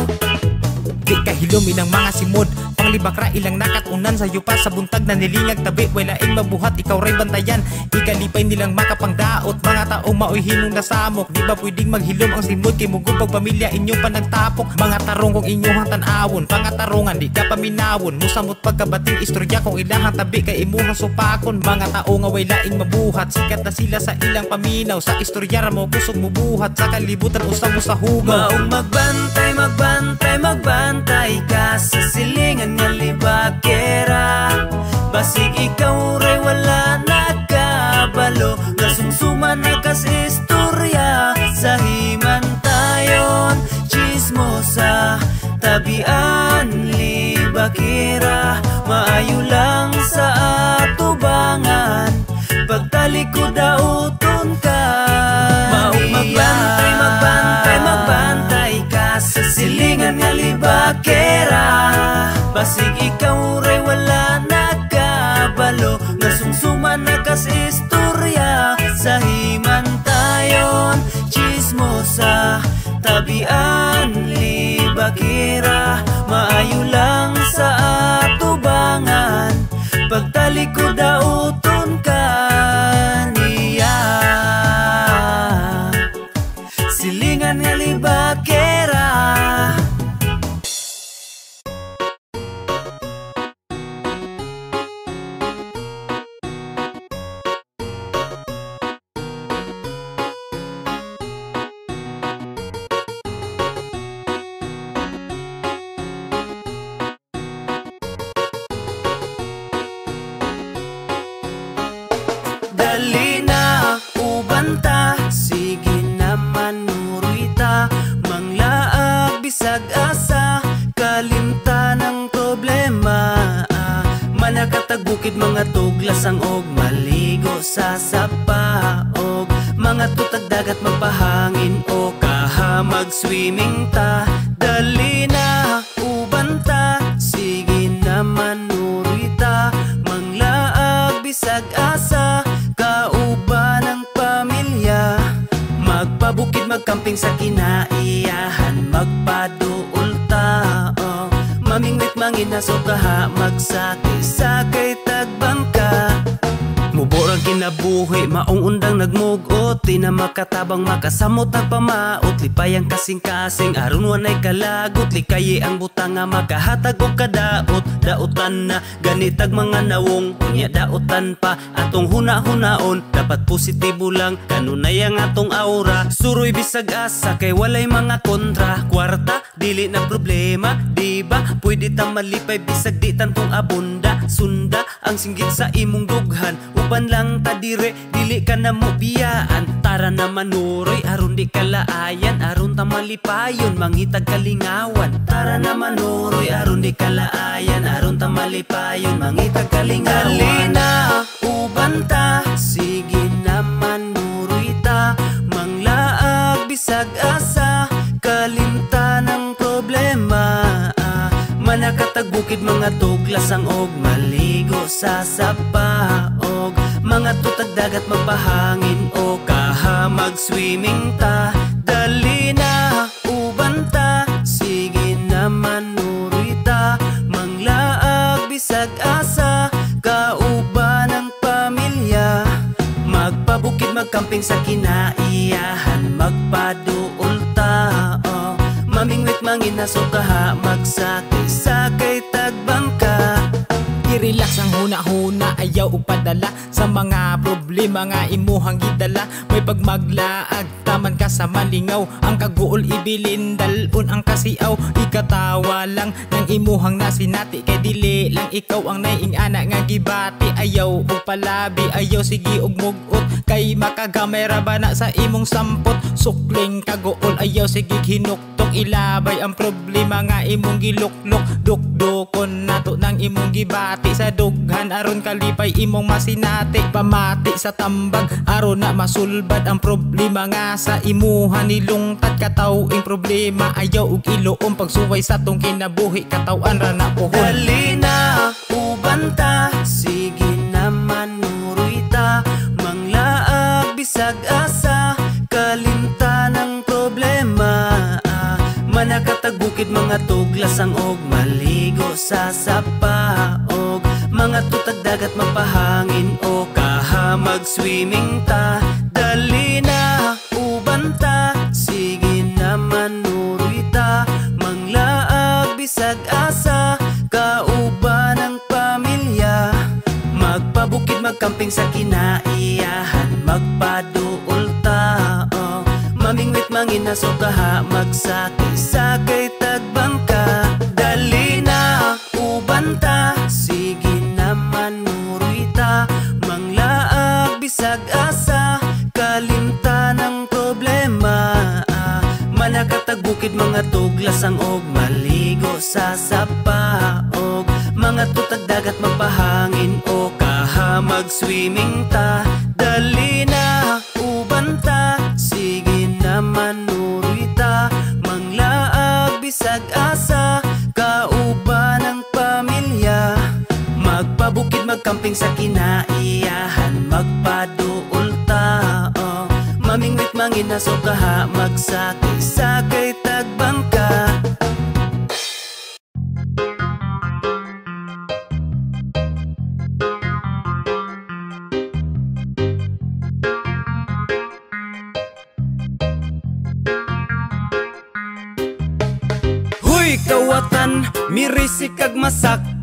Di kahilom ilang mga simod. Panglibakra ilang nakatunan sa yupa Sa buntag na nilingag tabi Wala ing mabuhat. Ikaw ray bantayan. Ikalipay nilang makapangdaot. Mga taong maoy hinong nasamok. Di ba pwedeng maghilom ang simod? Kay mugubag pamilya inyong panagtapok. Mga tarong kong inyong tanawon. Pangatarungan di ka paminawon. Musamot pagkabating istorya kung ilahang tabi Kay imuhang supakon. Mga tao nga way laing mabuhat. Sikat na sila sa ilang paminaw. Sa istorya ra mo kusog mo buhat. Sa kalibutan usang mo sa hugaw. Maong magbantay, magbantay, magbantay ka Sa silingan nga libakera. Basig ikaw ray wala nagkabalo Nga sumsuman na kas istorya. Sa himantayon, chismosa. Tabian, libakera. Maayo lang sa atubangan Pagtalikod dauton ka Maong magbantay, magbantay, magbantay libakera Maayo lang sa atubangan. Pagtalikod dauton makasamot at pamaot Lipay ang kasing-kasing, aron wanay kalagot. Likayi ang butang nga makahatag o kadaot. Daotan na ganitag mga nawong Unya daotan pa. Atong huna-hunaon Dapat positibo lang, kanunay ang atong aura Suroy bisag asa, kay walay mga kontra. Kwarta, dili na problema, di ba? Pwede ta malipay bisag di tantong abunda. Sunda ang singgit sa imong dughan. Uban lang ta dire, dili ka na mo biyaan. Tara na manuroy, aron di kalaayan Aron ta malipayon, mangitag kalingawan. Tara na manuroy, aron di kalaayan. Aron ta malipayon, mangitag kalingawan. Dali na, uban ta, sige na manuroy ta. Manglaag, bisag asa, Manakatag bukid mga tuglas ang og maligo sa sapaog. Mga tutag dagat magpahangin o kaha mag-swimming ta. Dali na, uban ta, sige na manuroy ta. Manglaag, bisag asa, kauban ng pamilya. Magpabukid magkamping sa kinaiyahan Magpaduol ta. Oh. Mamingwit manginaso kaha Magsakay-sakay tagbangka I-relax ang huna-huna Ayaw upadala Sa mga problema nga imuhang gidala. May pagmaglaag Taman ka sa malingaw. Ang kaguol ibilin Dalun ang kasiaw. Ikatawa lang Nang imuhang nasinati. Kay dili lang ikaw ang naiing anak nga gibati. Ayaw og palabi Ayaw sige og mugot. Kay makagamay ra ba na sa imong sampot? Sukling kaguol Ayaw sige hinuktok. Ilabay ang problema nga imong giluklok. Dukdukon nato ng imong gibati Sa dughan aron kalipay imong masinati. Pamati sa tambag aron na masulbad ang problema nga sa imuhan. Nilungtad katawing problema Ayaw og iluom pagsuway sa tong kinabuhi Katawan ra na pohon Dali na, uban ta Sige na manuroy ta. Manglaag, bisag asa Kalimta Manakatag bukid mga tuglas ang og Maligo sa sapaog Mga tutag dagat magpahangin o kaha mag-swimming ta Dali na, uban ta Sige na manuroy ta Manglaag, bisag asa Kauban ng pamilya Magpabukid magkamping sa kinaiyahan oh. Mamingwit manginaso kaha Magsakay-sakay tagbangka. Dali na, uban ta Sige na manuroy ta Manglaag, bisag asa Kalimta ng problema. Ah, Manakatag bukid mga tuglas ang og Maligo sa sapaog Mga tutag dagat magpahangin o kaha mag-swimming ta. Dali na, uban ta Sige na manuroy ta Manglaag, bisag asa Kauban ng pamilya Magpabukid magkamping sa kinaiyahan Magpaduol ta oh. Mamingwit manginaso kaha Magsakay-sakay mirisi kag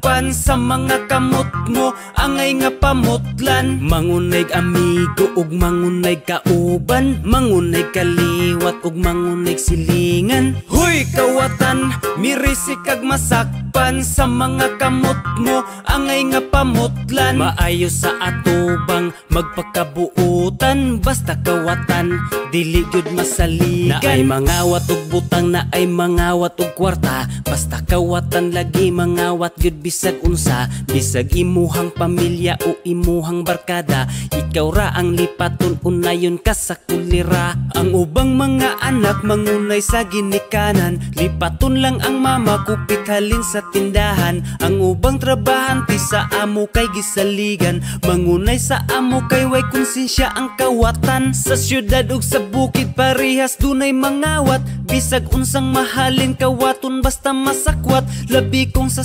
masakpan Sa mga kamot mo, angay nga pamutlan. Mangunay amigo ug mangunay kauban. Mangunay kaliwat ug mangunay silingan. Huy kawatan, mirisi kag masakpan. Sa mga kamot mo, angay nga pamutlan. Maayo sa atubang magpakabuutan. Basta kawatan, dili gyud masaligan. Na ay mangawat og butang na ay mangawat og kwarta. Basta kawatan lagi mangawat gyud bisag unsa Bisag imuhang pamilya o imuhang barkada. Ikaw ra ang lipaton unayon ka sa kulira. Ang ubang mga anak mangunay sa ginikanan. Lipaton lang ang mama kupit halin sa tindahan. Ang ubang trabahante sa amo kay gisaligan. Mangunay sa amo kay way konsensya ang kawatan. Sa syudad ug sa bukid parehas dunay mangawat. Bisag unsang mahalin kawaton basta masakwat. Labi kong sa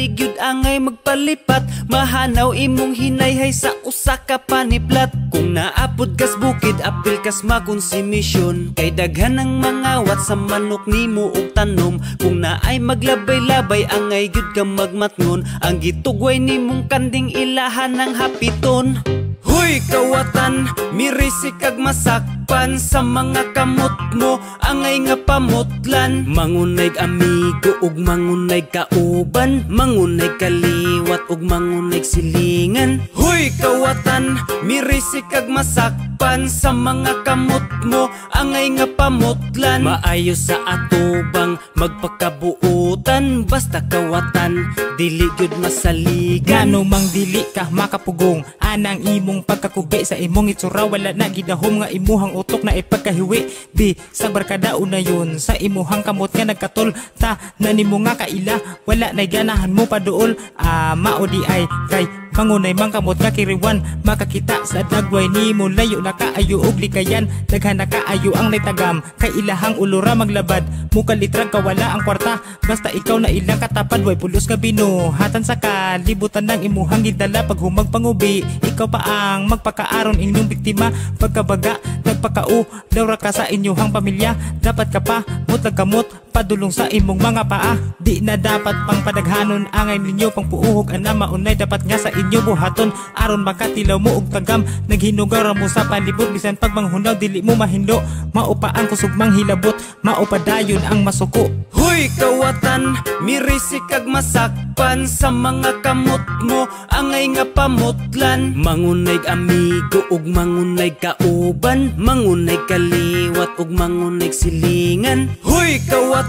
kadigyud angay magpalipat. Mahanaw imong hinayhay sa usa ka paniplat. Kung naapod kas bukid apil kas makonsimisyon Kay daghan ang mangawat sa manok nimo og tanom Kung naay maglabay-labay angay gyud ka magmatngon. Ang gitugway nimong kanding ilahan ng hapiton Huy kawatan, mirisi kag masakpan Sa mga kamot mo, angay nga pamutlan. Mangunay amigo ug mangunay kauban Mangunay kaliwat ug mangunay silingan. Huy kawatan, mirisi kag masakpan Sa mga kamot mo, angay nga pamutlan. Maayo sa atubang magpakabuutan Basta kawatan, dili gyud masaligan. Ngano mang dili ka makapugong Anang imong pagkakubi sa imong itsura. Wala na gidahom nga imuhang utok na ipagkahiwi. Di sa barkada una yun. Sa imuhang kamot nga nagkatol Ta na nimo nga kaila. Wala na ganahan mo pa dool Ah mao di ay kay Mangunay mang kamot nga kiriwan Makakita sa dagway ni mo Layo na kaayo og likayan Daghan na kaayo ang naitagam. Kay ilahang ulura maglabad Mukalitrag kawala ang kwarta. Basta ikaw na ilang katapad Way pulos nga binuhatan sa kalibutan ng imuhang gidala Pag humag pangubi. Ikaw pa ang magpakaaron inyong biktima. Pagkabaga Nagpakau Daw ka sa inyong pamilya. Dapat ka pa Mutag kamot Padulong sa imong mga paa. Di na dapat pang padaghanon. Angay ninyo pang puuhog Ana maunay dapat nga sa inyo buhaton. Aron makatilaw mo og tagam. Naghinugaw ra mo sa palibot Bisan pag manghunaw dili mo mahinlo. Maupa ang kusog hilabot Maupa dayon ang masuko. Huy kawatan, mirisi kag masakpan Sa mga kamot mo, angay nga pamutlan. Mangunay amigo ug mangunay kauban. Mangunay kaliwat ug mangunay silingan. Huy kawatan,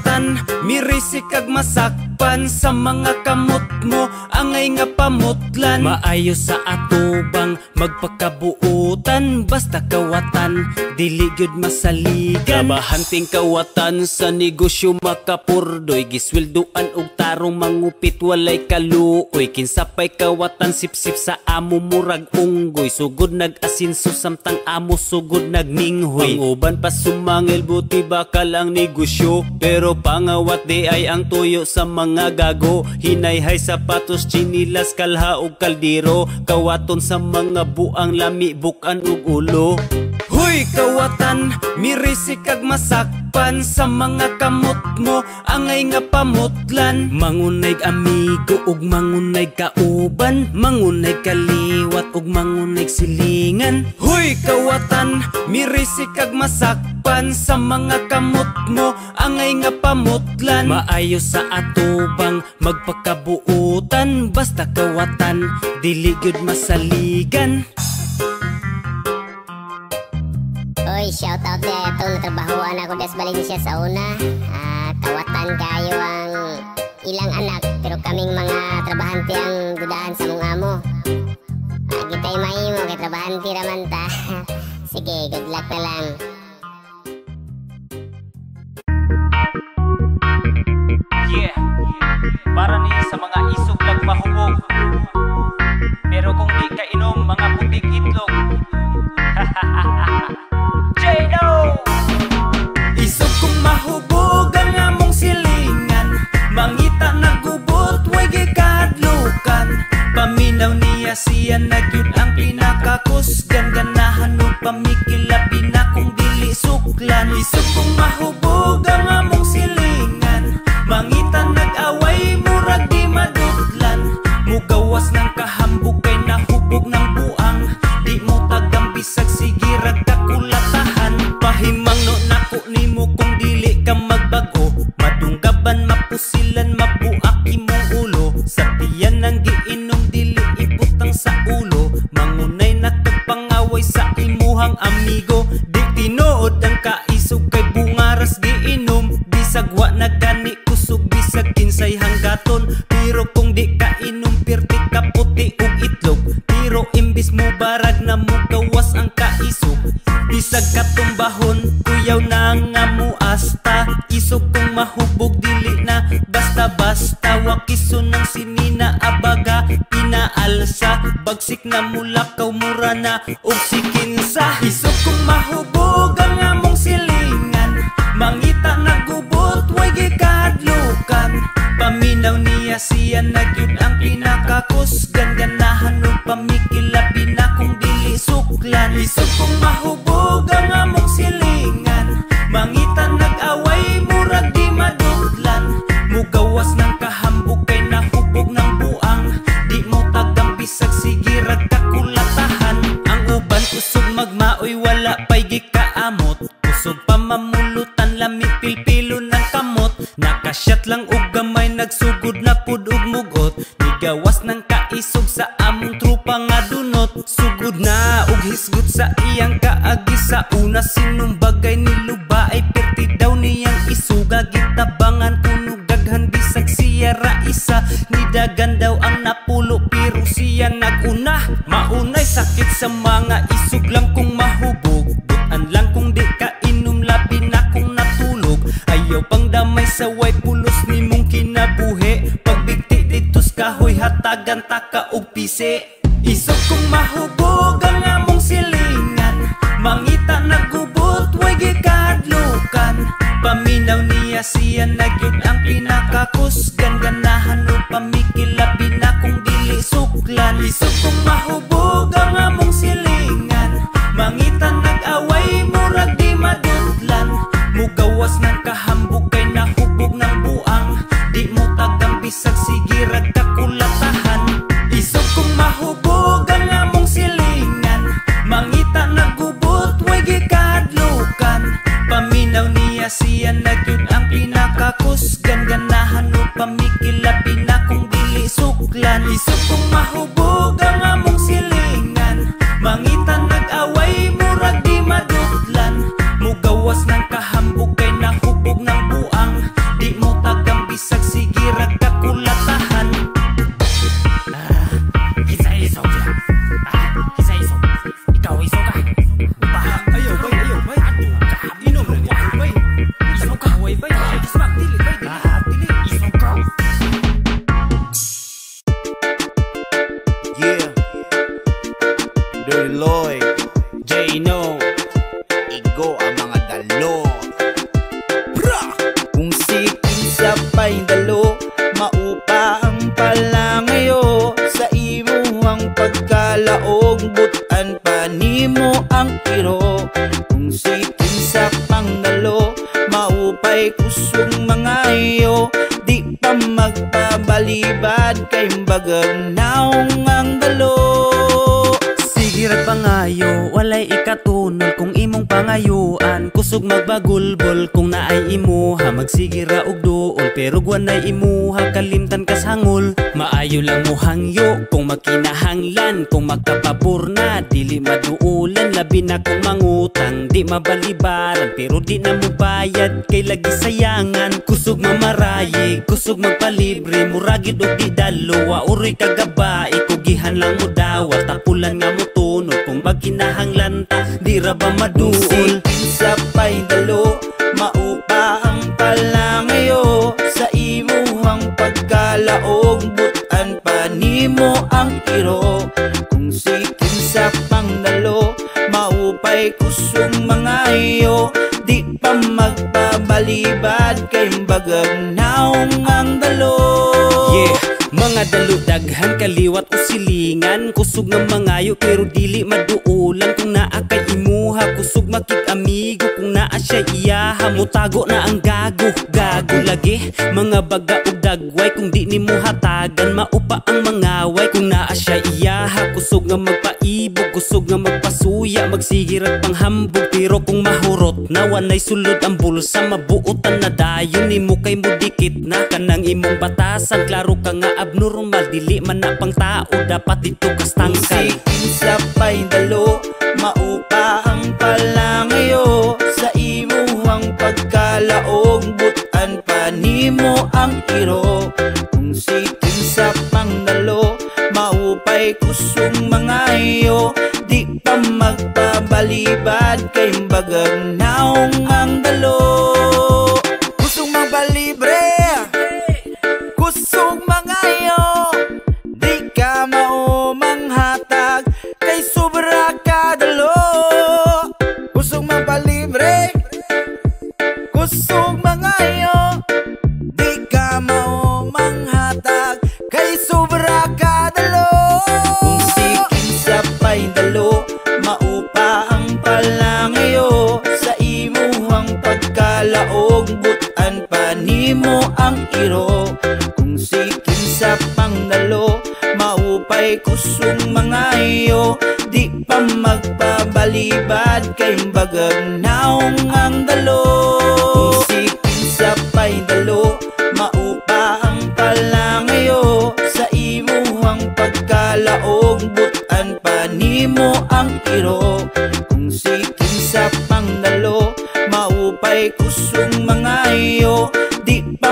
mirisi kag masakpan Sa mga kamot mo, angay nga pamutlan Maayo sa atubang magpakabuutan. Basta kawatan, dili gyud masaligan. Trabahanting kawatan sa negosyo makapurdoy. Gisweldoan og tarong mangupit walay kaluoy. Kinsapay kawatan sipsip sa amo murag unggoy. Sugod nag-asinso samtang amo sugod nagminghoy. Panguban pa sumangil buti bakal ang negosyo Pero pangawat di ay ang tuyo sa mga gago. Hinayhay sapatos, chinilas, kalha ug kaldiro. Kawaton sa mga buang lami, bukan ug ulo Huy kawatan, mirisi kag masakpan Sa mga kamot mo, angay nga pamutlan. Mangunay amigo ug mangunay kauban Mangunay kaliwat ug mangunay silingan. Huy kawatan, mirisi kag masakpan Sa mga kamot mo, angay nga pamutlan. Maayo sa atubang magpakabuutan Basta kawatan, dili gyud masaligan Oy, shout out dito. Natrabahoan ako des Valencia sa una. Ah, kawatan kayo ang ilang anak pero kaming mga trabahante ang dudahan sa mong amo. Ah, kita'y mahimo kay trabahante raman ta. Sige, good luck na lang. Yeah, para ni sa mga isog lag mahubog Pero kung di ka inom, mga putik itlog J-No! Paminaw niya siya nagyud ang pinakakusgan. Ganahan o pamikilabi na kung dili suklan. Isog kong mahubog ang among silingan. Mangita nag-away murag di madudlan. Mugawas ng kahambog kay nahubog ng buang. Di mo tagang bisag magbagulbol. Kung naay imuha Magsige ra og duol. Pero gwanay imuha Kalimtan kas hangol Maayo lang mo hangyo kung makinahanglan Kung makapabor dili maduulan. Labi na kung mangutang, di mabalibaran. Pero di na mo bayad, kay lagi sayangan. Kusog mamarayi, kusog magpalibre. Muragid og di dalo, uroy kagabae. Kugihan lang mo dawat, tapulan nga mo tunod. Kung magkinahanglan ta, di ra ba maduol Sikin sa dalo. Maupa ang palangayo Sa imuhang pagkalaog. Butan pa nimo ang iro. Kung sikin sa pangdalo Maupay kusong mga iyo. Di pa magpabalibad Kay bagag naong ang dalo. Yeah, mga dalo daghan kaliwat o silingan Kusog ng mangayo pero dili maduulan Kung naa kay imuha kusog makit amigo Kung naa siya iyaha. Mutago na ang gago Gago lagi, mga baga ug dagway Kung di ni mo hatagan maupa ang mangaway Kung naa siya iyaha kusog nga magpaibog Kusog nga magpasuya. Magsigirat panghambog Pero kung mahurot na wanay sulod ang bulsa. Mabuotan na dayon ni mo kay mo dikit na. Kanang imong batasan klaro ka nga abnormal. Dili man na pang tao dapat dito kas tangkal Sikin sa dalo Maupa ang palangayo nimo ang iro Kung sikin sa pangdalo Maupa maupay kusong mga iyo. Di pa magpabalibad kay bagag naong ang dalo Kusong magbalibre Kusong mga iyo. Di ka maumang hatag kay sobra ka dalo. Kusong magbalibre Kusong mga ang iro Kung sikin sa pangdalo Maupay kusong mga iyo. Di pa magpabalibad Kay bagag naong ang dalo. Kung sikin sa pay dalo Maupa ang palangayo. Sa imuhang pagkalaog Butan pa nimo ang iro. Kung sikin sa pangdalo Maupay kusong mga iyo. Di pa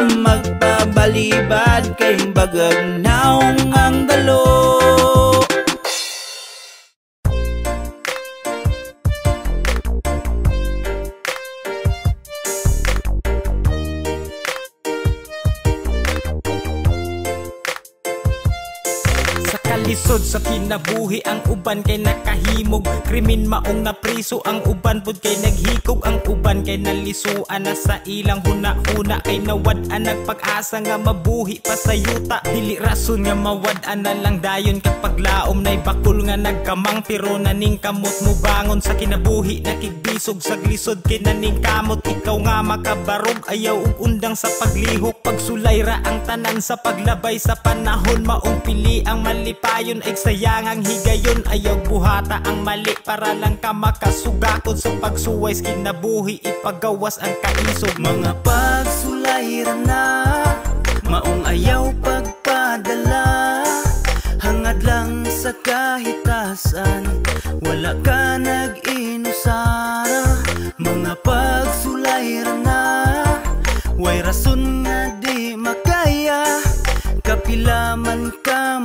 magpabalibad Kay bagag naong ang dalo kalisod sa kinabuhi ang uban kay nakahimog. Krimin maong na priso ang uban pud kay naghikog. Ang uban kay nalisuan na sa ilang huna-huna Kay nawad ang nagpag-asa nga mabuhi pa sa yuta. Dili rason nga mawad na lang dayon kapag laom Nay bakul nga nagkamang pero naning kamot mo bangon. Sa kinabuhi nakigbisog sa glisod kay naning kamot Ikaw nga makabarog ayaw undang sa paglihok. Pagsulay ra ang tanan sa paglabay sa panahon. Maong pili ang malipayon ay sayang ang higayon. Ayaw buhata ang mali para lang ka makasugakod Sa pagsuway kinabuhi ipagawas ang kaisog. Mga pagsulayran na Maong ayaw pagpadala. Hangad lang sa kahitasan Wala ka nag-inusara Mga pagsulayran na Way rason nga di makaya. Kapilaman ka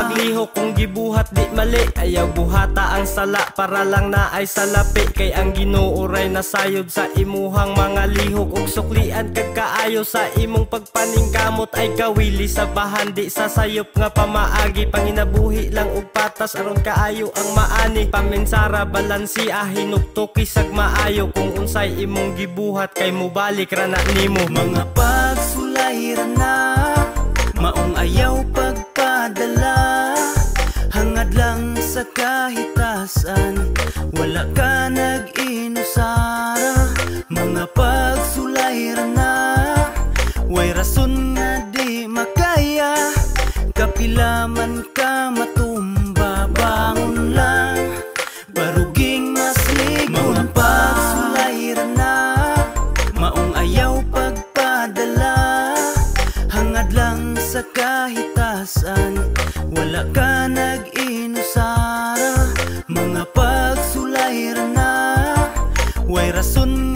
paglihok kung gibuhat di mali. Ayaw buhata ang sala. Para lang na ay salapi. Kay ang ginuuray na sayod sa imuhang mga lihok. Ug suklian kag kaayo sa imong pagpaningkamot Ay kawili sa bahan di sa sayop nga pamaagi. Panginabuhi lang ug patas aron kaayo ang maani. Paminsara balansi ah hinuktuki sag maayo. Kung unsay imong gibuhat kay mubalik ra na nimo. Mga pagsulayran na Maong ayaw pagpadala Hangad lang sa kahitasan Wala ka nag-inusara Mga pagsulayran na Way rason nga di makaya. Kapilaman ka matumba Ka nag-inusara Mga pagsulayran na. Way rason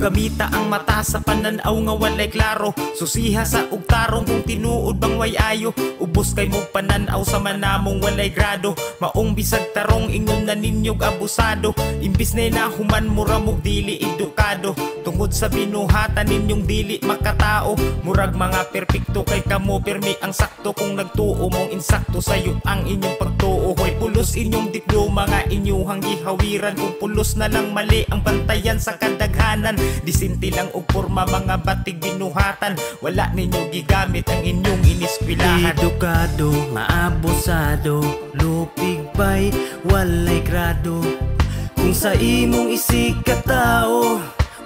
gamita ang mata sa pananaw nga walay klaro. Susiha sa ugtarong kung tinuod bang way ayo. Ubos kay mo pananaw sa manamong walay grado. Maong bisag tarong ingon na ninyog abusado. Imbis na nahuman mura mong dili edukado. Tungod sa binuhatan ninyong dili makatao. Murag mga perpekto kay kamo permi ang sakto. Kung nagtuo mong insakto sayo ang inyong pagtuo. Hoy pulos inyong diploma nga inyuhang gihawiran. Kung pulos na lang mali ang bantayan sa kadaghanan Disinti lang og porma mga batig binuhatan. Wala ninyo gigamit ang inyong iniskwilahan. Edukado, nga abusado Lupig pa'y walay grado? Kung sa imong isig ka tao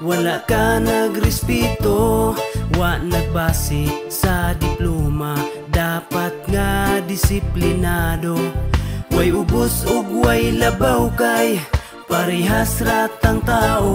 Wala ka nagrespeto. Wa nagbase sa diploma Dapat nga disiplinado. Way ubos ug way labaw kay Parehas ratang tao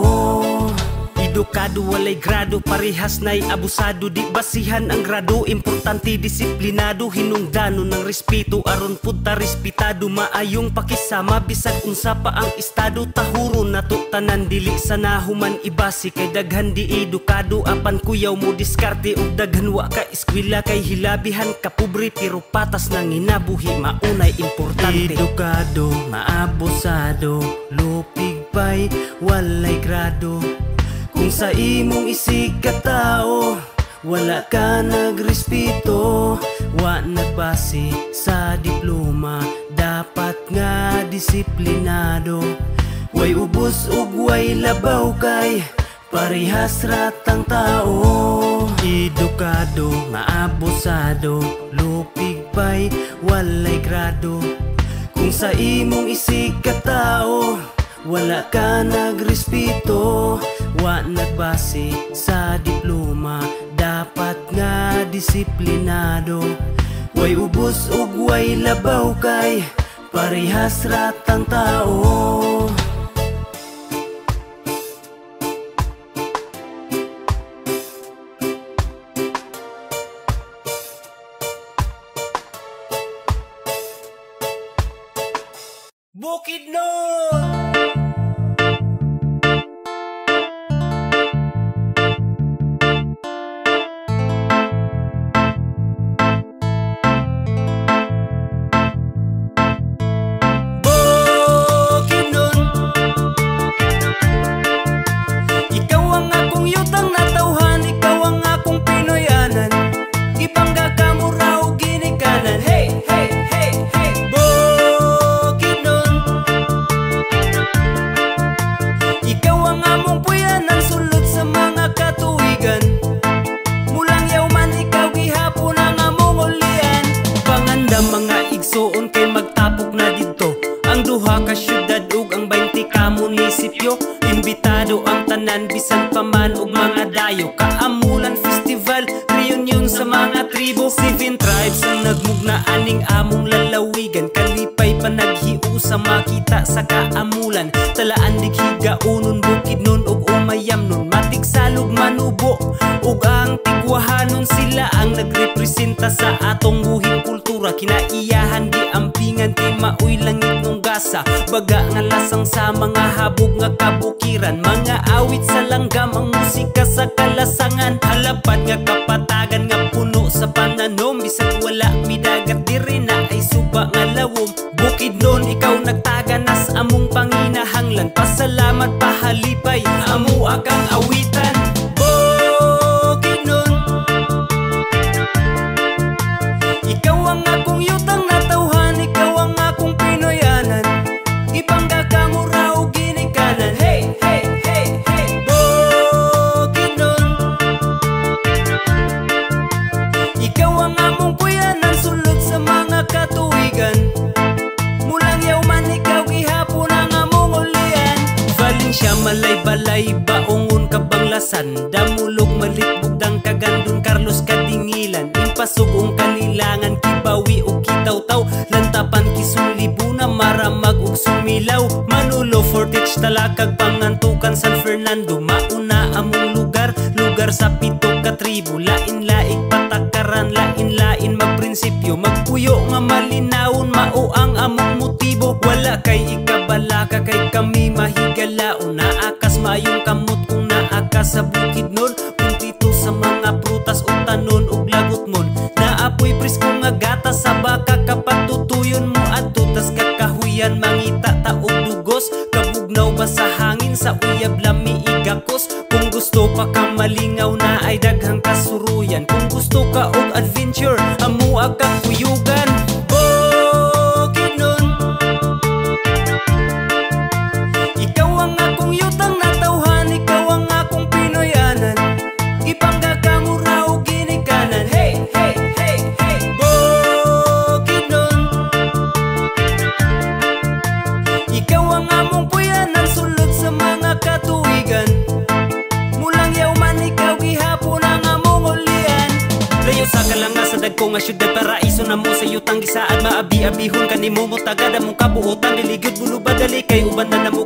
Edukado walay grado parehas na'y abusado. Di basihan ang grado importante disiplinado. Hinungdano ng respeto aron punta respetado. Maayong pakisama bisag unsa pa ang estado. Tahuro nato tanan dili sa nahuman ibasi. Kay daghan di edukado apan kuyaw mo diskarte. Ug daghan wa ka eskwela kay hilabihan ka pobre. Pero patas nang inabuhi maunay importante. Edukado, nga abusado Lupig pa'y walay grado Kung sa imong isig ka tao Wala ka nagrespeto. Wa nagbase sa diploma Dapat nga disiplinado. Way ubos ug way labaw kay Parehas ratang tao. Edukado, nga abusado Lupig pa'y walay grado. Kung sa imong isig ka tao Wala ka nagrespeto Wa nagbase sa diploma Dapat nga disiplinado Way ubos ug way labaw kay Parehas ratang tao Bukid nun! Motibo Wala kay ikabalaka kay kami mahigalaon Naakas mayong kamot kung naaka sa bukid nun. Puntito sa mga prutas o tanon ug lagot mon Naapoy presko nga gata sa baka kapatutuyon mo at tutas kakahuyan mangita taog dugos. Kabugnaw ba sa hangin sa uyab lami igakos? Kung gusto pa ka malingaw na ay daghang kasuruyan. Kung gusto ka og adventure amo kang kuyugan Maabi-abihon ka ni mo mo tagad Among kabuutan Liligod bulo badali Kay uban na namo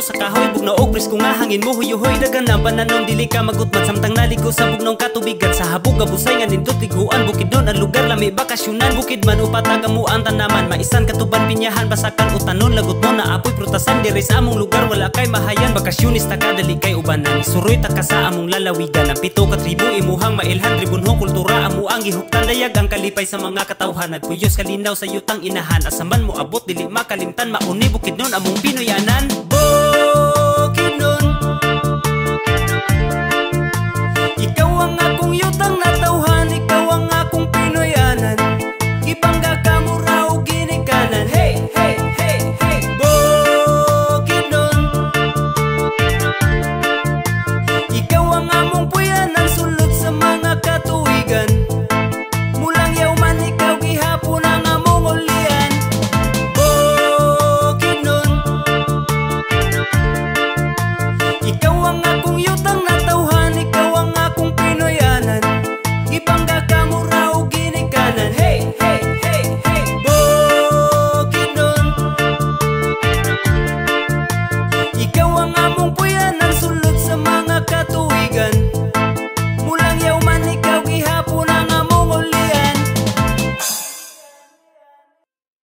sa kahoy Bugnaog presko nga hangin mo huyuhoy Dagan na bananong dili ka magutmat Samtang naligo sa bugnong katubigan. Sa habog abusay nga nindot liguan Bukid nun ang lugar lami bakasyonan. Bukid man upataga mo ang tanaman Maisan katuban pinyahan Basakan utanon Lagot mo na apoy prutasan Diri sa among lugar Wala kay mahayan. Bakasyonista ka dali kay ubanan Isuroy ta ka sa among lalawigan. Ang pito ka tribo imuhang mailhan Tribunhong kultura amo ang gihuktan Dayag ang kalipay sa mga katawhan. Nagpuyos kalinaw sa yutang inahan Asaman mo abot dili makalimtan Mauni bukid nun among pinoyanan. Bukid tăng na tàu